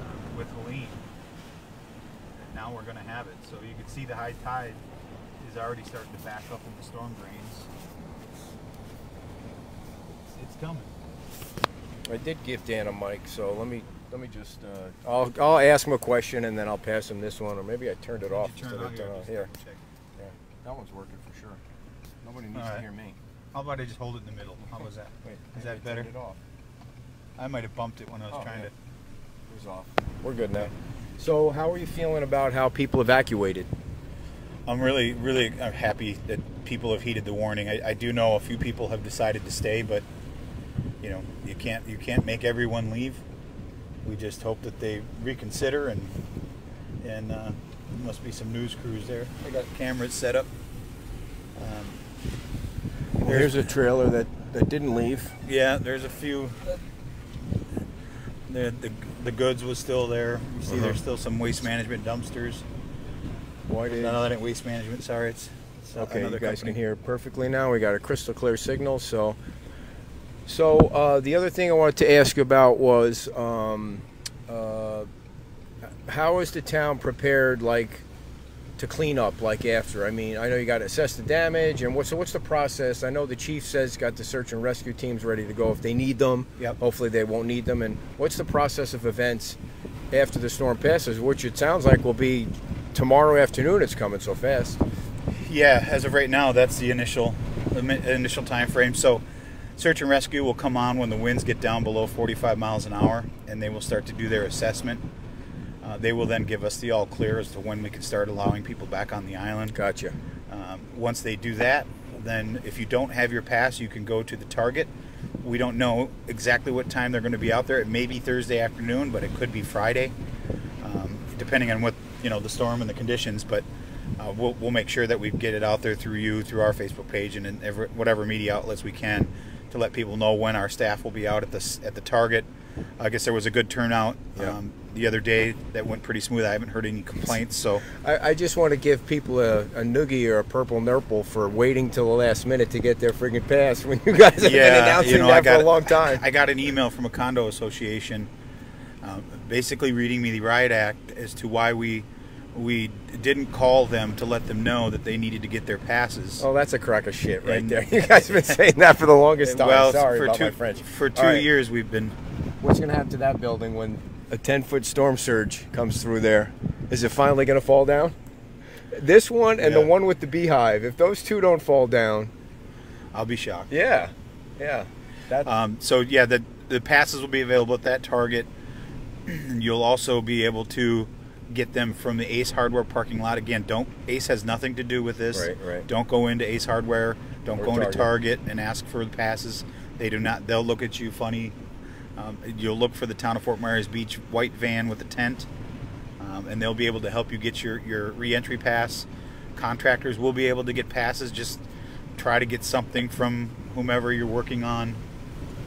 uh, with Helene. And now we're going to have it. So you can see the high tide is already starting to back up in the storm drains. It's, it's coming. I did give Dan a mic, so let me let me just uh, I'll I'll ask him a question and then I'll pass him this one, or maybe I turned it off turn it on Here, yeah, that one's working for sure. Nobody needs to hear me. How about I just hold it in the middle? How was that? Wait, Is that better? It off. I might have bumped it when I was Oh, trying yeah. to. It was off. We're good now. So, how are you feeling about how people evacuated? I'm really, really uh, happy that people have heeded the warning. I, I do know a few people have decided to stay, but you know, you can't you can't make everyone leave. We just hope that they reconsider and and uh, there must be some news crews there. They got cameras set up. Um, Well, here's a trailer that that didn't leave. yeah, there's a few. The, the, the goods was still there. You see, Uh-huh. there's still some waste management dumpsters. Why did? No, that ain't waste management. Sorry, it's, it's Okay, you guys company. can hear perfectly now. We got a crystal clear signal. So, so uh, the other thing I wanted to ask you about was um, uh, how is the town prepared, like, to clean up, like after? I mean, I know you got to assess the damage, and what's so what's the process? I know the chief says got the search and rescue teams ready to go if they need them. Yep. Hopefully, they won't need them. And what's the process of events after the storm passes, which it sounds like will be tomorrow afternoon? It's coming so fast. Yeah, as of right now, that's the initial initial time frame. So, search and rescue will come on when the winds get down below 45 miles an hour, and they will start to do their assessment. Uh, they will then give us the all clear as to when we can start allowing people back on the island. Gotcha. Um, once they do that, then if you don't have your pass, you can go to the target. We don't know exactly what time they're going to be out there. It may be Thursday afternoon, but it could be Friday, um, depending on what you know the storm and the conditions. But uh, we'll, we'll make sure that we get it out there through you, through our Facebook page, and in every, whatever media outlets we can to let people know when our staff will be out at the at the target. I guess there was a good turnout Yeah. um, the other day. That went pretty smooth. I haven't heard any complaints. So I, I just want to give people a, a noogie or a purple nurple for waiting till the last minute to get their friggin' pass when you guys have been announcing that for a long time. I got an email from a condo association, um, basically reading me the riot act as to why we we didn't call them to let them know that they needed to get their passes. oh, that's a crack of shit right And- there. You guys have been saying that for the longest time. well, Sorry for about two my French. for two right. years we've been. What's going to happen to that building when a 10 foot storm surge comes through there? Is it finally going to fall down? This one and the one with the beehive, if those two don't fall down, I'll be shocked. yeah, yeah. That, Um, so yeah, the the passes will be available at that Target. You'll also be able to get them from the Ace Hardware parking lot. Again, don't Ace has nothing to do with this. Right, right. Don't go into Ace Hardware. Don't Or go into Target. Target and ask for the passes. They do not. They'll look at you funny. Um, you'll look for the town of Fort Myers Beach white van with a tent, um, and they'll be able to help you get your your reentry pass. Contractors will be able to get passes. Just try to get something from whomever you're working on.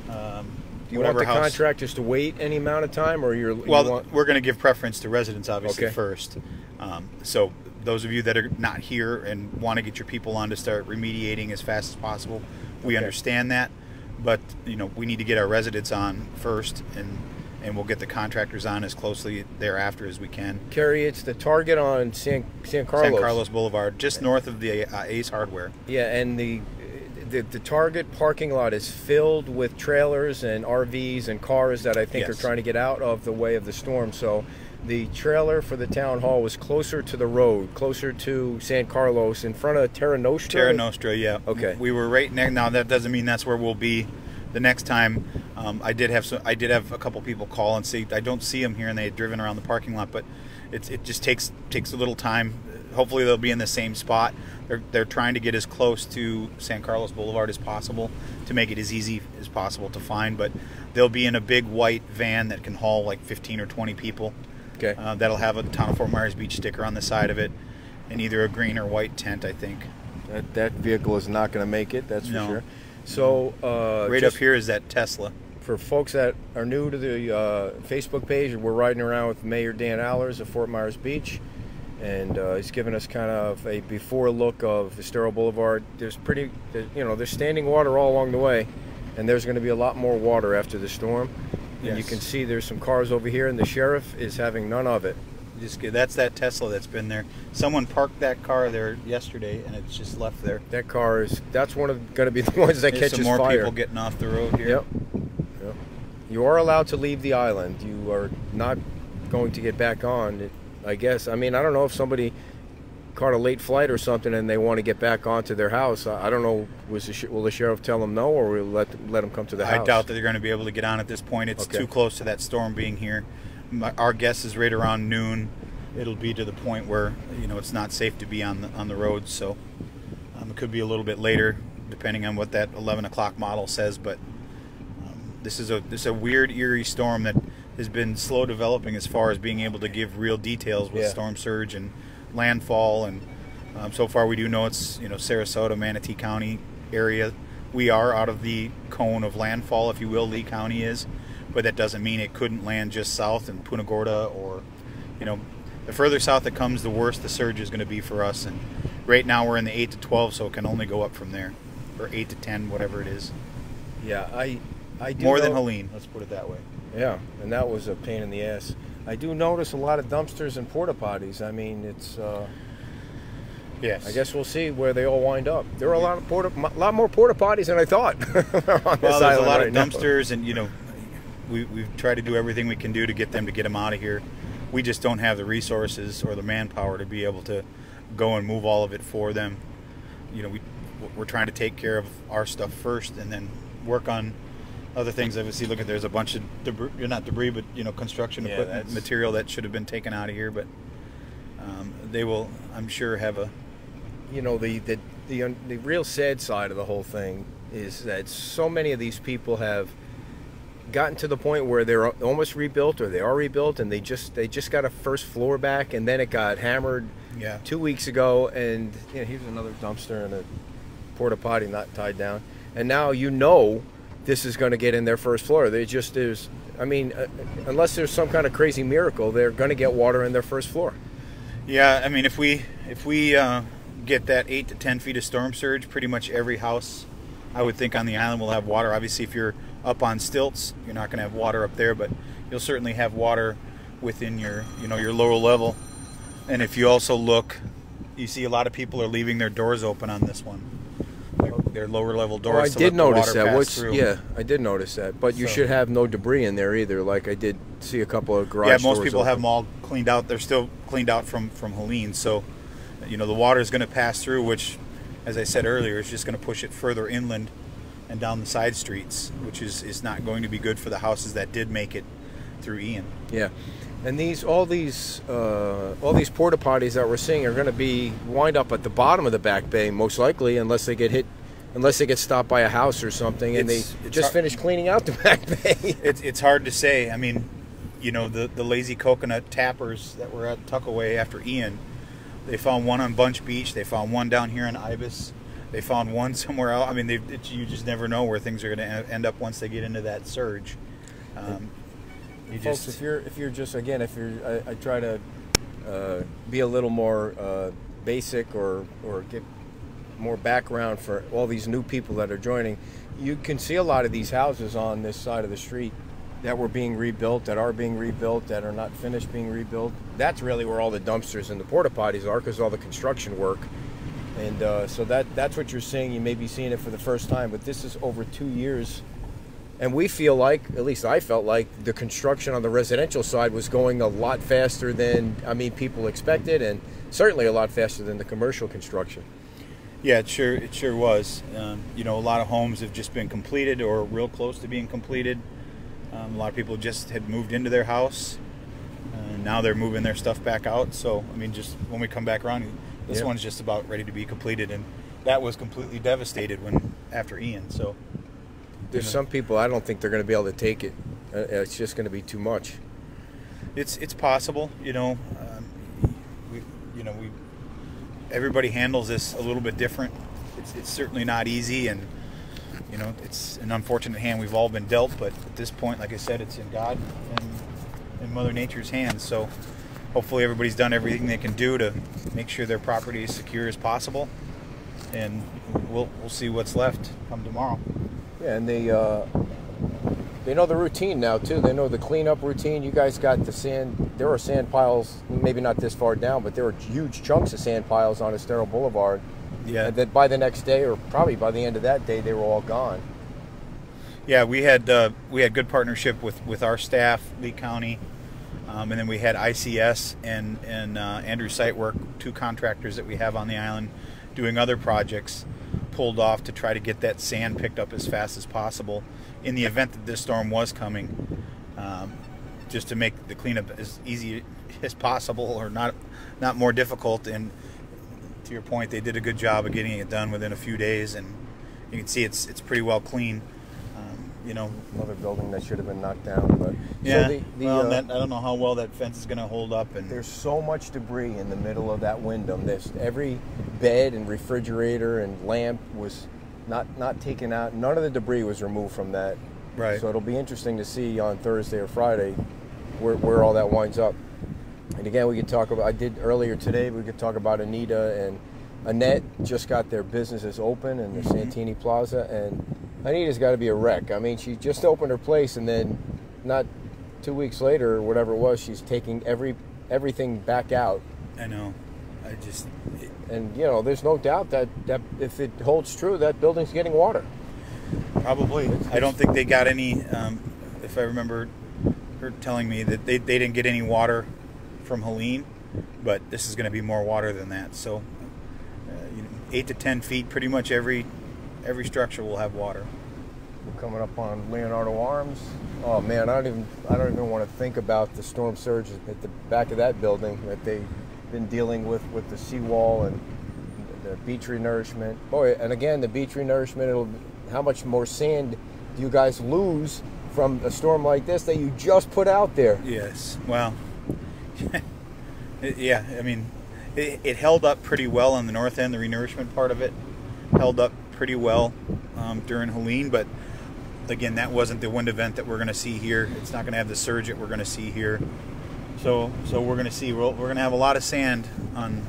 Um, do you want the house. contractors to wait any amount of time, or you're Well, you want, we're going to give preference to residents, obviously, Okay. first. Um, so those of you that are not here and want to get your people on to start remediating as fast as possible, we Okay. understand that. But you know, we need to get our residents on first, and and we'll get the contractors on as closely thereafter as we can. Kerry? It's the Target on San San Carlos. San Carlos Boulevard, just north of the uh, Ace Hardware. Yeah, and the, the the Target parking lot is filled with trailers and RVs and cars that I think are trying to get out of the way of the storm. So the trailer for the town hall was closer to the road, closer to San Carlos, in front of Terra Nostra. Terra Nostra, yeah. Okay. We were right next. Now that doesn't mean that's where we'll be the next time. Um, I did have some. I did have a couple people call and see. I don't see them here, and they had driven around the parking lot, but it's it just takes takes a little time. Hopefully, they'll be in the same spot. They're they're trying to get as close to San Carlos Boulevard as possible to make it as easy as possible to find. But they'll be in a big white van that can haul like 15 or 20 people. Okay. Uh, that'll have a town of Fort Myers Beach sticker on the side of it, and either a green or white tent, I think. That, that vehicle is not going to make it. That's for sure. So uh, right up here is that Tesla. for folks that are new to the uh, Facebook page, we're riding around with Mayor Dan Allers of Fort Myers Beach, and uh, he's giving us kind of a before look of Estero Boulevard. There's pretty, you know, there's standing water all along the way, and there's going to be a lot more water after the storm. And you can see there's some cars over here, and the sheriff is having none of it. Just that's that Tesla that's been there. Someone parked that car there yesterday, and it's just left there. That car is that's one of going to be the ones that There's catches some more fire. people getting off the road here. Yep. Yep. You are allowed to leave the island. You are not going to get back on. I guess. I mean, I don't know if somebody caught a late flight or something and they want to get back onto their house. I, I don't know. Was the will the sheriff tell them no, or will let them, let them come to the I house? doubt that they're going to be able to get on at this point. It's Okay. too close to that storm being here. My, our guess is right around noon. It'll be to the point where you know it's not safe to be on the on the roads. So um, it could be a little bit later, depending on what that 11 o'clock model says. But um, this is a this is a weird, eerie storm that has been slow developing as far as being able to give real details with Yeah. storm surge and landfall. And um, so far, we do know it's you know Sarasota, Manatee County area. We are out of the cone of landfall, if you will. Lee County is, but that doesn't mean it couldn't land just south in Punta Gorda or, you know, the further south it comes, the worse the surge is going to be for us. And right now we're in the eight to twelve, so it can only go up from there, or eight to ten, whatever it is. Yeah, I. I do More than Helene, let's put it that way. Yeah, and that was a pain in the ass. I do notice a lot of dumpsters and porta potties. I mean, it's. Uh, Yes. I guess we'll see where they all wind up. There are a lot of porta, a lot more porta potties than I thought. Well, there's a lot right of now. dumpsters, and you know, we we've tried to do everything we can do to get them to get them out of here. We just don't have the resources or the manpower to be able to go and move all of it for them. You know, we we're trying to take care of our stuff first, and then work on other things. I Obviously, look at there's a bunch of debris, not debris, but you know, construction Yeah, equipment that's- material that should have been taken out of here. But um, they will, I'm sure, have a you know the the the, un- the real sad side of the whole thing is that so many of these people have gotten to the point where they're almost rebuilt or they are rebuilt and they just they just got a first floor back and then it got hammered Yeah. two weeks ago and you know, here's another dumpster and a porta potty not tied down and now you know this is going to get in their first floor. They just is. I mean, uh, unless there's some kind of crazy miracle, they're going to get water in their first floor. Yeah, I mean, if we if we uh, get that eight to ten feet of storm surge, pretty much every house, I would think on the island will have water. Obviously, if you're up on stilts, you're not going to have water up there, but you'll certainly have water within your you know your lower level. And if you also look, you see a lot of people are leaving their doors open on this one, their, their lower level doors. Oh, I to did let the notice water that. pass What's through. yeah, I did notice that. But you So- should have no debris in there either. Like I did see a couple of garage. yeah, most doors people have them all cleaned out. They're still cleaned out from from Helene, so you know the water is going to pass through, which, as I said earlier, is just going to push it further inland and down the side streets, which is is not going to be good for the houses that did make it through Ian. Yeah, and these all these uh, all these porta potties that we're seeing are going to be wind up at the bottom of the back bay most likely, unless they get hit, unless they get stopped by a house or something, and It's- they it's just hard- finished cleaning out the back bay. It's it's hard to say. I mean, you know the the lazy coconut tappers that were at Tuckaway after Ian, they found one on Bunch Beach. They found one down here in Ibis. They found one somewhere else. I mean, it, you just never know where things are going to end up once they get into that surge. Um, you Folks, just if you're if you're just again if you're I, I try to uh, be a little more uh, basic or or get more background for all these new people that are joining. You can see a lot of these houses on this side of the street that were being rebuilt, that are being rebuilt, that are not finished being rebuilt. That's really where all the dumpsters and the porta potties are, because all the construction work. And uh, so that that's what you're seeing. You may be seeing it for the first time, but this is over two years and we feel like, at least I felt like, the construction on the residential side was going a lot faster than I mean people expected, and certainly a lot faster than the commercial construction. Yeah, it sure it sure was. Um, you know, a lot of homes have just been completed or real close to being completed. Um, a lot of people just had moved into their house, and now they're moving their stuff back out. So, I mean, just when we come back around, this one's just about ready to be completed, and that was completely devastated when after Ian. So, There's some people I don't think they're going to be able to take it. Uh, It's just going to be too much. it's it's possible. You know, um, we you know we everybody handles this a little bit different. It's it's certainly not easy, and you know it's an unfortunate hand we've all been dealt. But at this point, like I said, it's in God and in Mother Nature's hands. So hopefully everybody's done everything they can do to make sure their property is secure as possible, and we'll we'll see what's left come tomorrow. Yeah, and they uh, they know the routine now too. They know the cleanup routine. You guys got the sand. There were sand piles, maybe not this far down, but there were huge chunks of sand piles on Estero Boulevard. Yeah. And that by the next day, or probably by the end of that day, they were all gone. Yeah, we had uh, we had good partnership with, with our staff, Lee County, um, and then we had ICS and and uh, Andrew Sitework, two contractors that we have on the island, doing other projects, pulled off to try to get that sand picked up as fast as possible, in the event that this storm was coming, um, just to make the cleanup as easy as possible or not not more difficult. And to your point, they did a good job of getting it done within a few days, and you can see it's it's pretty well clean. Um, you know, Another building that should have been knocked down, but yeah. So the, the, well, uh, that, I don't know how well that fence is going to hold up, and There's so much debris in the middle of that window. There's every bed and refrigerator and lamp was not not taken out. None of the debris was removed from that. Right. So it'll be interesting to see on Thursday or Friday where, where all that winds up. And again, we could talk about. I did earlier today. We could talk about Anita and Annette just got their businesses open in the mm-hmm. Santini Plaza, and Anita's got to be a wreck. I mean, she just opened her place, and then not two weeks later or whatever it was, she's taking every everything back out. I know. I just And you know, there's no doubt that, that if it holds true, that building's getting water. probably. I don't think they got any. Um, if I remember her telling me that they, they didn't get any water from Helene, but this is going to be more water than that. So, uh, you know, eight to ten feet, pretty much every every structure will have water. We're coming up on Leonardo Arms. Oh man, I don't even I don't even want to think about the storm surge at the back of that building that they've been dealing with with the seawall and the beach renourishment. Boy, and again the beach renourishment. It'll how much more sand do you guys lose from a storm like this that you just put out there? Yes. Well, yeah. I mean, it, it held up pretty well on the north end. The renourishment part of it held up pretty well um, during Helene, but again, that wasn't the wind event that we're going to see here. It's not going to have the surge that we're going to see here. So, so we're going to see we're, we're going to have a lot of sand on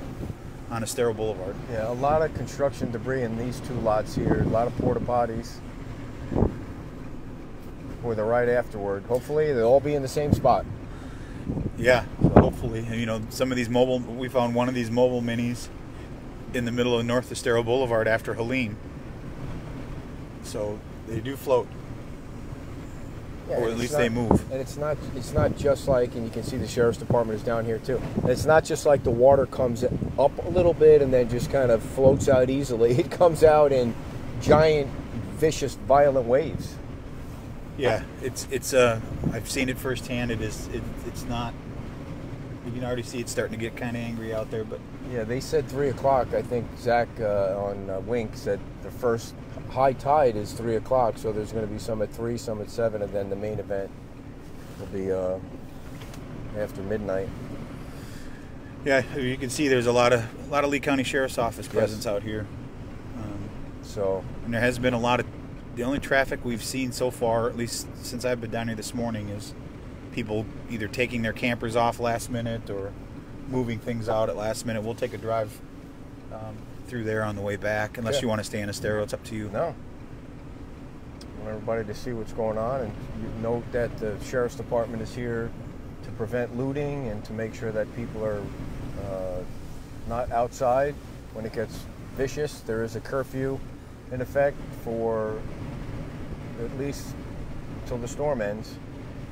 on Estero Boulevard. Yeah, a lot of construction debris in these two lots here. A lot of porta potties. With a right afterward. Hopefully, they'll all be in the same spot. Yeah, hopefully. You know, some of these mobile. We found one of these mobile minis in the middle of North Estero Boulevard after Helene. So they do float, Yeah, or at least not- they move. And it's not it's not just like and you can see the sheriff's department is down here too. And it's not just like the water comes up a little bit and then just kind of floats out easily. It comes out in giant vicious violent waves. Yeah, it's it's. Uh, I've seen it firsthand. It is. It, it's not. You can already see it starting to get kind of angry out there, but Yeah, they said three o'clock. I think Zach uh, on uh, Wink said the first high tide is three o'clock. So there's going to be some at three, some at seven, and then the main event will be uh, after midnight. yeah, you can see there's a lot of a lot of Lee County Sheriff's Office presence out here, um, So and there has been a lot of. The only traffic we've seen so far, at least since I've been down here this morning, is people either taking their campers off last minute or moving things out at last minute. We'll take a drive um, through there on the way back, unless Yeah. you want to stay in Estero. It's up to you. no, I want everybody to see what's going on, and you note that the sheriff's department is here to prevent looting and to make sure that people are uh, not outside when it gets vicious. There is a curfew in effect for at least till the storm ends.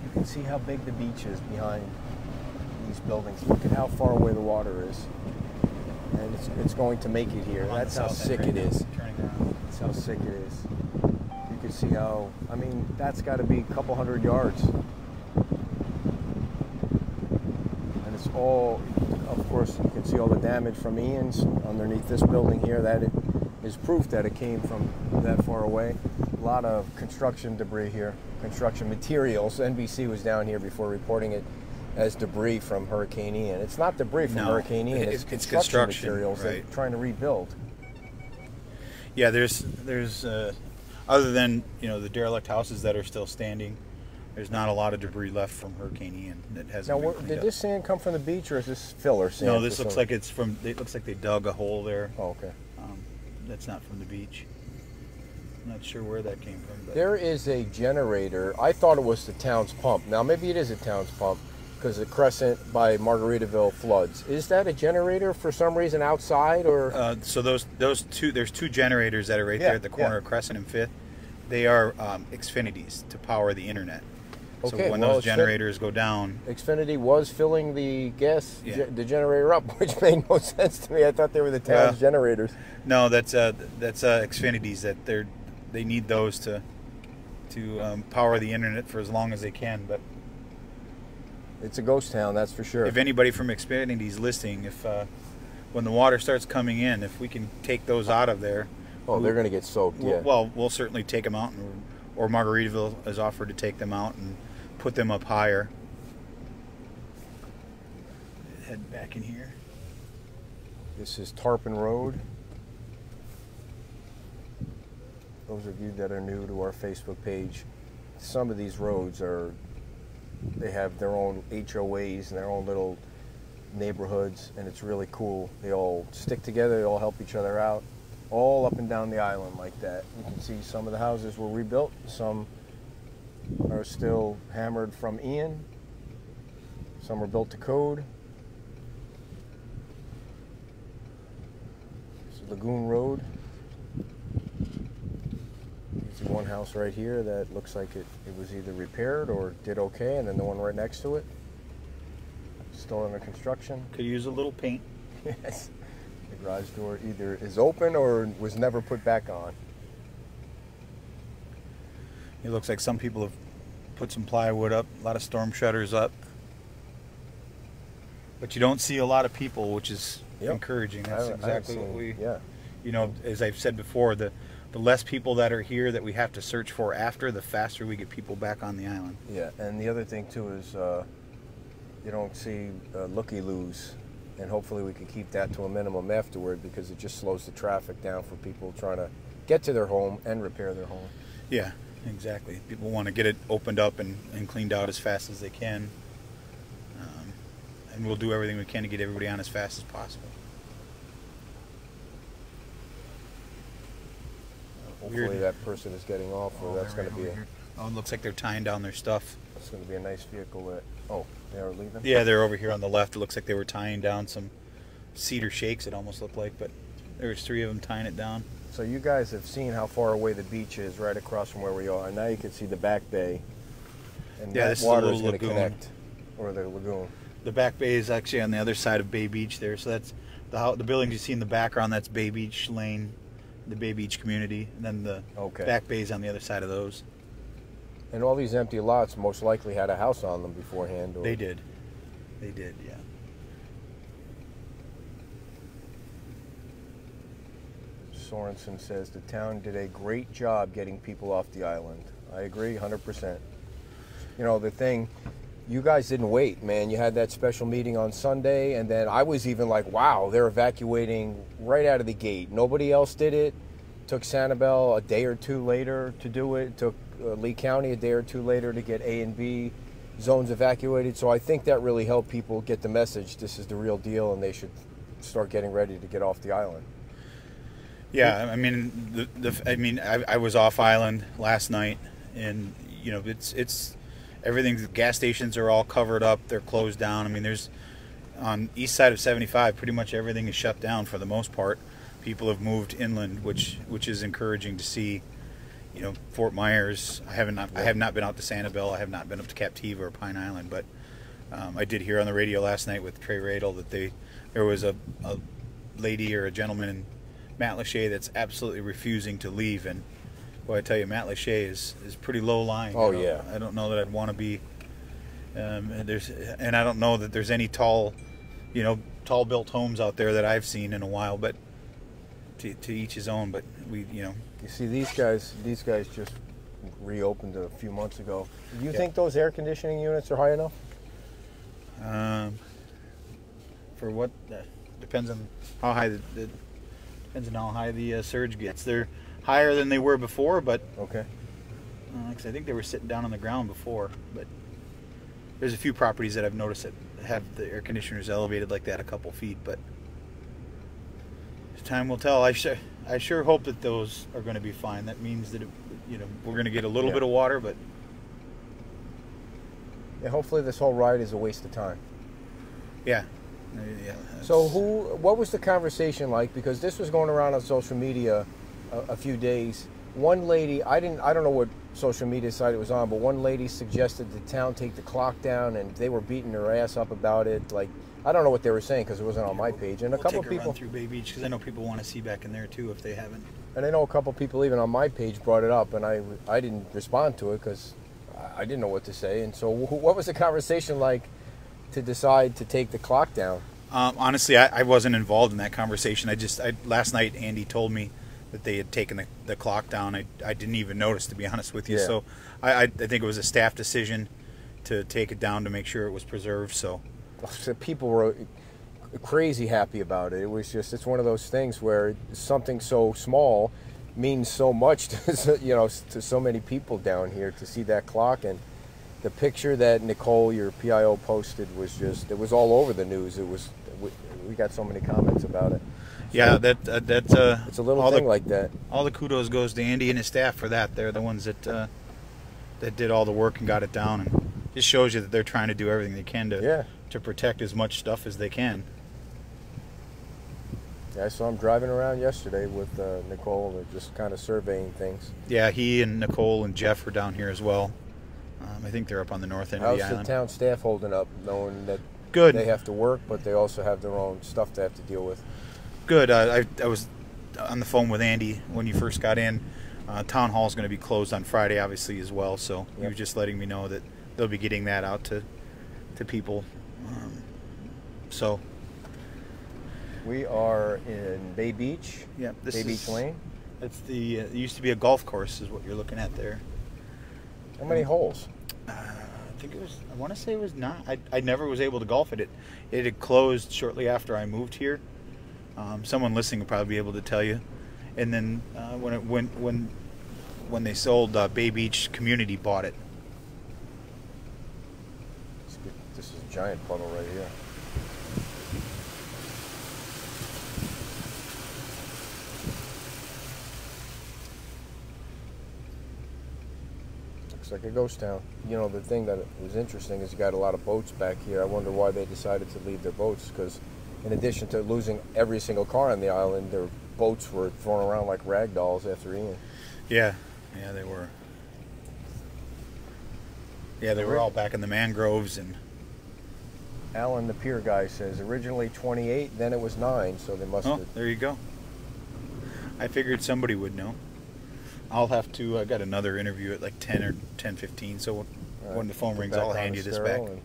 You can see how big the beach is behind these buildings. Look at how far away the water is. And it's, it's going to make it here. That's how sick it is. That's how sick it is. You can see how, I mean, that's got to be a couple hundred yards. And it's all, of course, you can see all the damage from Ian's underneath this building here. That it is proof that it came from that far away. A lot of construction debris here, construction materials. NBC was down here before reporting it as debris from Hurricane Ian. It's not debris from No, Hurricane Ian, it's, it's construction, construction, materials they're trying to rebuild. Yeah, there's there's uh, other than you know the derelict houses that are still standing. There's not a lot of debris left from Hurricane Ian that hasn't Now, did up. this sand come from the beach or is this filler sand? no, this looks like it's from. It looks like they dug a hole there. Oh, okay. Um, that's not from the beach. I'm not sure where that came from. But There is a generator. I thought it was the town's pump. Now, maybe it is a town's pump because the Crescent by Margaritaville floods. Is that a generator for some reason outside or? uh, so those those two there's two generators that are right Yeah, there at the corner yeah. of Crescent and Fifth. They are um, Xfinities to power the internet. Okay, so when well, those generators go down, Xfinity was filling the gas, Yeah. ge- the generator up, which made no sense to me. I thought they were the town's Well- generators. no, that's uh, that's uh, Xfinities that they're they need those to to um, power the internet for as long as they can. But It's a ghost town, that's for sure. if anybody from Xfinity's listening, if uh, when the water starts coming in, if we can take those out of there, oh, they're going to get soaked, yeah. well, well, we'll certainly take them out, and, or Margaritaville has offered to take them out and put them up higher. Head back in here. This is Tarpon Road. Those of you that are new to our Facebook page, some of these roads are, they have their own HOAs and their own little neighborhoods, and it's really cool. They all stick together, they all help each other out, all up and down the island like that. You can see some of the houses were rebuilt, some are still hammered from Ian, some are built to code. This is Lagoon Road. There's one house right here that looks like it, it was either repaired or did okay, and then the one right next to it, still under construction. Could use a little paint. Yes. The garage door either is open or was never put back on. It looks like some people have put some plywood up, a lot of storm shutters up. But you don't see a lot of people, which is Yep. encouraging. That's I exactly what we, Yeah. you know, as I've said before, the, the less people that are here that we have to search for after, the faster we get people back on the island. Yeah, and the other thing too is uh, you don't see uh, looky-loos, and hopefully we can keep that to a minimum afterward because it just slows the traffic down for people trying to get to their home and repair their home. Yeah, exactly. People want to get it opened up and, and cleaned out as fast as they can. Um, and we'll do everything we can to get everybody on as fast as possible. Hopefully Weird. that person is getting off, or oh, that's they're going to be a. Oh, it looks like they're tying down their stuff. it's going to be a nice vehicle. That oh, they are leaving. Yeah, they're over here on the left. It looks like they were tying down some cedar shakes. It almost looked like, but there was three of them tying it down. So you guys have seen how far away the beach is, right across from where we are. Now you can see the back bay, and Yeah, that this is going to connect, or the lagoon. The back bay is actually on the other side of Bay Beach there. So that's the the buildings you see in the background. That's Bay Beach Lane, the Bay Beach community, and then the Okay. back bays on the other side of those. And all these empty lots most likely had a house on them beforehand. Or They did. They did, yeah. Sorensen says the town did a great job getting people off the island. I agree 100%. You know, the thing, you guys didn't wait, man. You had that special meeting on Sunday, and then I was even like, wow, they're evacuating right out of the gate. Nobody else did it. Took Sanibel a day or two later to do it. Took uh, Lee County a day or two later to get A and B zones evacuated. So I think that really helped people get the message this is the real deal, and they should start getting ready to get off the island. Yeah, I mean, the, the I mean, I, I was off island last night, and you know, it's it's everything. The gas stations are all covered up; they're closed down. I mean, there's on east side of 75, pretty much everything is shut down for the most part. People have moved inland, which which is encouraging to see. You know, Fort Myers. I haven't not, I have not been out to Sanibel. I have not been up to Captiva or Pine Island, but um, I did hear on the radio last night with Trey Radel that they there was a, a lady or a gentleman in Matlacha that's absolutely refusing to leave. And boy, I tell you, Matlacha is, is pretty low lying. Oh, I yeah. I don't know that I'd want to be. Um, and there's and I don't know that there's any tall, you know, tall built homes out there that I've seen in a while. But to, to each his own. But we, you know, You see, these guys, these guys just reopened a few months ago. Do you Yeah. think those air conditioning units are high enough? um, for what uh, depends on how high the, the depends on how high the uh, surge gets. They're higher than they were before, but Okay. Uh I think they were sitting down on the ground before, but there's a few properties that I've noticed that have the air conditioners elevated like that a couple feet. But time will tell. I sure, I sure hope that those are going to be fine. That means that it, you know we're going to get a little Yeah. bit of water, but Yeah, hopefully this whole ride is a waste of time. yeah, yeah. So who? What was the conversation like? Because this was going around on social media a, a few days. One lady, I didn't, I don't know what social media site it was on, but one lady suggested the town take the clock down, and they were beating her ass up about it. Like, I don't know what they were saying because it wasn't on my page. And a We'll couple take people, run through Bay Beach because I know people want to see back in there too if they haven't. and I know a couple people even on my page brought it up, and I, I didn't respond to it because I didn't know what to say. And so, wh- what was the conversation like to decide to take the clock down? Um, honestly, I, I wasn't involved in that conversation. I just I, last night Andy told me that they had taken the, the clock down. I, I didn't even notice, to be honest with you. Yeah. So I, I, I think it was a staff decision to take it down to make sure it was preserved. So So people were crazy happy about it. It was just it's one of those things where something so small means so much to so- you know to so many people down here to see that clock and the picture that Nicole your PIO posted was just it was all over the news. It was we got so many comments about it. Yeah, that uh, that uh, It's a little thing the, like that. all the kudos goes to Andy and his staff for that. They're the ones that uh, that did all the work and got it down, and just shows you that they're trying to do everything they can to Yeah. to protect as much stuff as they can. Yeah, I saw him driving around yesterday with uh, Nicole, and just kind of surveying things. Yeah, he and Nicole and Jeff are down here as well. Um, I think they're up on the north end of How's the the island. town staff holding up, knowing that Good. they have to work, but they also have their own stuff to have to deal with? Good. Uh, I, I was on the phone with Andy when you first got in. Uh, town hall is going to be closed on Friday, obviously, as well. So he Yep. was just letting me know that they'll be getting that out to to people. Um, so We are in Bay Beach, yeah, this Bay is Beach Lane. That's the. Uh, it used to be a golf course, is what you're looking at there. How many holes? Uh, I think it was. I want to say it was not. I, I never was able to golf it. It it had closed shortly after I moved here. Um, someone listening will probably be able to tell you. And then uh, when it when when when they sold uh, Bay Beach Community bought it. This is a giant puddle right here. Looks like a ghost town. You know, the thing that was interesting is you got a lot of boats back here. I wonder why they decided to leave their boats because, in addition to losing every single car on the island, their boats were thrown around like rag dolls after Ian. Yeah, yeah, they were. Yeah, they were all back in the mangroves and Alan, the pier guy, says originally 28, then it was 9, so they must oh, have. there you go. I figured somebody would know. I'll have to. I got another interview at like ten or ten fifteen. So when the phone rings, I'll hand you this back. and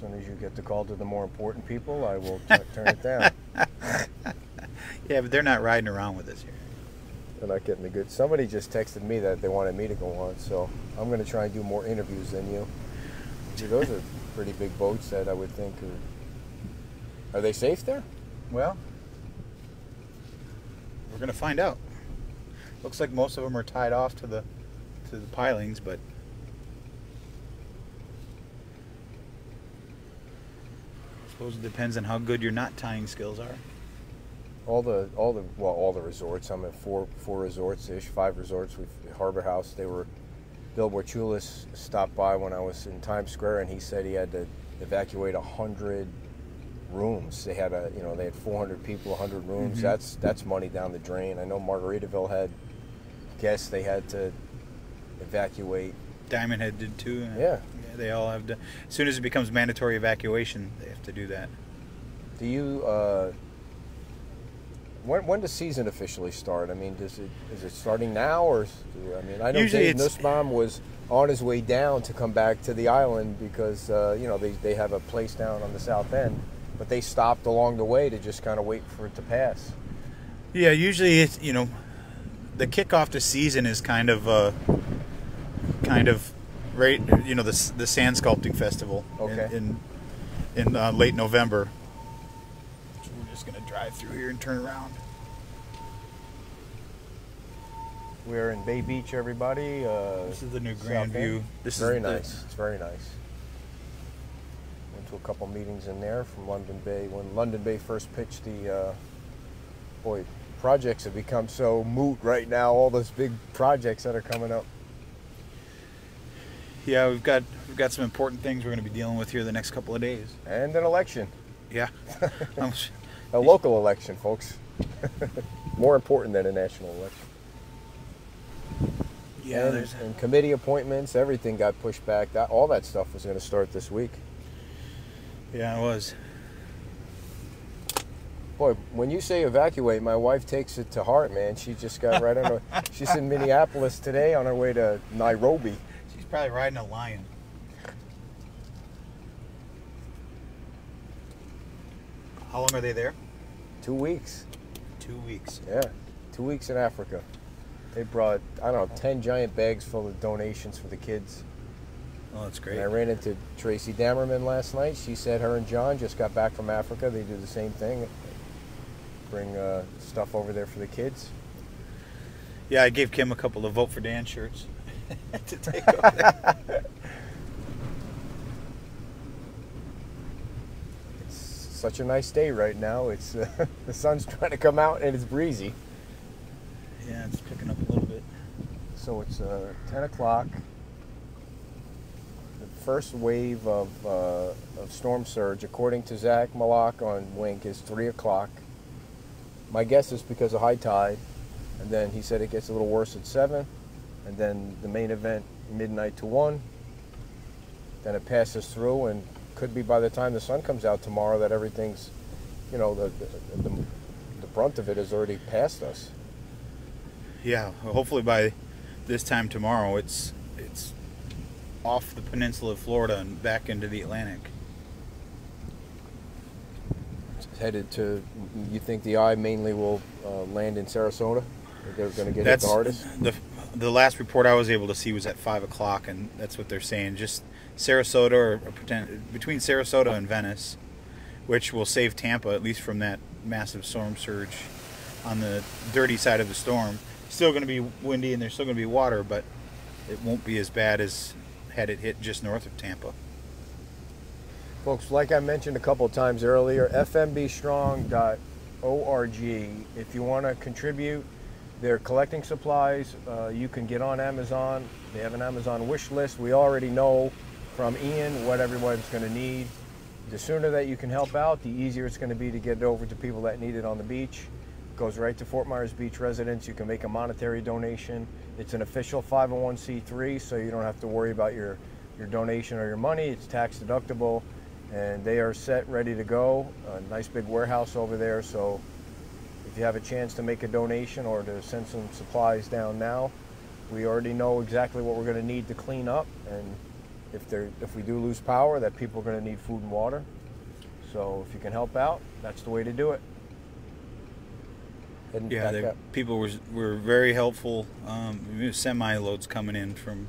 soon as you get the call to the more important people, I will t- turn it down. Yeah, but they're not riding around with us here. They're not getting the good. Somebody just texted me that they wanted me to go on, so I'm going to try and do more interviews than you. See, those are pretty big boats that I would think are. Are they safe there? Well, we're gonna find out. Looks like most of them are tied off to the to the pilings, but I suppose it depends on how good your knot tying skills are. All the all the well all the resorts. I'm at four four resorts ish, five resorts with Harbor House. They were Bill Borchulis stopped by when I was in Times Square, and he said he had to evacuate a hundred rooms. They had a you know they had 400 people, 100 rooms. Mhm. That's that's money down the drain. I know Margaritaville had guests they had to evacuate. Diamond Head did too. Yeah. yeah, they all have to. As soon as it becomes mandatory evacuation, they have to do that. Do you? Uh, when, when does season officially start? I mean, does it is it starting now or? I mean, I know Usually Dave Nussbaum was on his way down to come back to the island because uh, you know they, they have a place down on the south end, but they stopped along the way to just kind of wait for it to pass. Yeah, usually it's you know, the kickoff to season is kind of uh, kind of right. You know, the the sand sculpting festival in- Okay. in in, uh, late November. So we're just gonna drive through here and turn around. We're in Bay Beach, everybody. Uh, This is the new Grand End. View. This very is very nice. It's very nice. Went to a couple meetings in there from London Bay when London Bay first pitched the. Uh, boy, projects have become so moot right now. All those big projects that are coming up. Yeah, we've got we've got some important things we're gonna be dealing with here the next couple of days. And an election, Yeah. Um, a local election, folks. More important than a national election. yeah, and, there's and committee appointments, everything got pushed back. That all that stuff was going to start this week. yeah, it was. Boy, when you say evacuate, my wife takes it to heart, man. She just got right on her. She's in Minneapolis today on her way to Nairobi. She's probably riding a lion. How long are they there? Two weeks. Two weeks. Yeah, two weeks in Africa. They brought I don't know ten giant bags full of donations for the kids. Oh, that's great. And I ran into Tracy Damerman last night. She said her and John just got back from Africa. They do the same thing. Bring uh, stuff over there for the kids. Yeah, I gave Kim a couple of Vote for Dan shirts to take over. It's such a nice day right now. It's uh, the sun's trying to come out and it's breezy. Yeah, it's picking up a little bit. So it's uh, 10 o'clock. The first wave of, uh, of storm surge, according to Zach Maloch on Wink, is 3 o'clock. My guess is because of high tide. And then he said it gets a little worse at 7. And then the main event, midnight to 1. Then it passes through, and could be by the time the sun comes out tomorrow that everything's, you know, the, the, the, the brunt of it has already passed us. Yeah, hopefully by this time tomorrow, it's it's off the peninsula of Florida and back into the Atlantic. It's headed to. You think the eye mainly will uh, land in Sarasota? They're going to get hit that's the hardest. the the last report I was able to see was at five o'clock, and that's what they're saying. Just Sarasota or, or pretend, between Sarasota and Venice, which will save Tampa at least from that massive storm surge on the dirty side of the storm. Still going to be windy and there's still going to be water, but it won't be as bad as had it hit just north of Tampa. Folks, like I mentioned a couple times earlier, fmbstrong.org. If you want to contribute, they're collecting supplies. Uh, you can get on Amazon. They have an Amazon wish list. We already know from Ian what everyone's going to need. The sooner that you can help out, the easier it's going to be to get it over to people that need it on the beach. It goes right to Fort Myers Beach residents. You can make a monetary donation. It's an official 501c3, so you don't have to worry about your, your donation or your money. It's tax deductible, and they are set, ready to go. A nice big warehouse over there, so you have a chance to make a donation or to send some supplies down now, we already know exactly what we're going to need to clean up, and if there if we do lose power, that people are going to need food and water. So if you can help out, that's the way to do it. Heading Yeah, up. people were were very helpful. Um, semi loads coming in from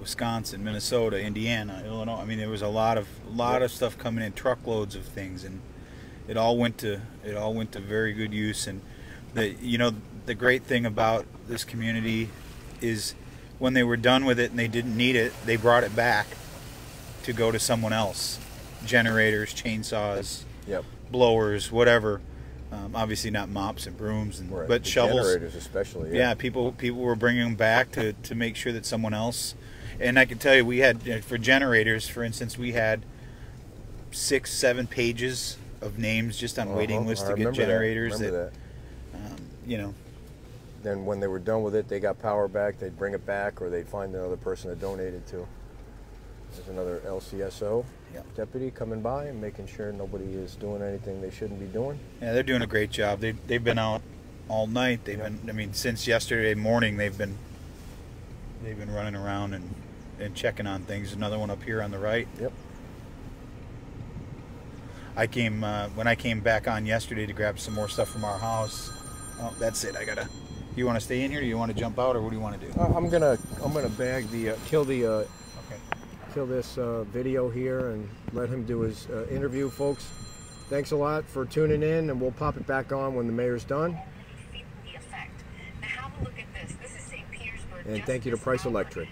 Wisconsin, Minnesota, Indiana, Illinois. I mean, there was a lot of a lot of stuff coming in, truckloads of things, and it all went to it all went to very good use. And the you know the great thing about this community is when they were done with it and they didn't need it, they brought it back to go to someone else. Generators, chainsaws, Yep. blowers, whatever. Um, obviously not mops and brooms, and, Right. but The shovels. Generators especially. Yeah, people people were bringing them back to, to make sure that someone else. And I can tell you, we had uh, for generators, for instance, we had six, seven pages of names just on waiting Uh-huh. lists I to get remember that. generators. That, Um, you know, Then when they were done with it, they got power back. They'd bring it back, or they'd find another person to donate it to. There's another LCSO Yeah. deputy coming by and making sure nobody is doing anything they shouldn't be doing. yeah, they're doing a great job. They they've been out all night. They've been, I mean, since yesterday morning, they've been they've been running around and and checking on things. Another one up here on the right. Yep. I came uh, when I came back on yesterday to grab some more stuff from our house. Oh, that's it. I gotta. You want to stay in here? Do you want to jump out, or what do you want to do? Uh, I'm gonna I'm gonna bag the uh, kill the uh, Okay. kill this uh, video here and let him do his uh, interview, folks. Thanks a lot for tuning in, and we'll pop it back on when the mayor's done. the effect. Now have a look at this. This is St. Petersburg. And thank you to Price hour. Electric.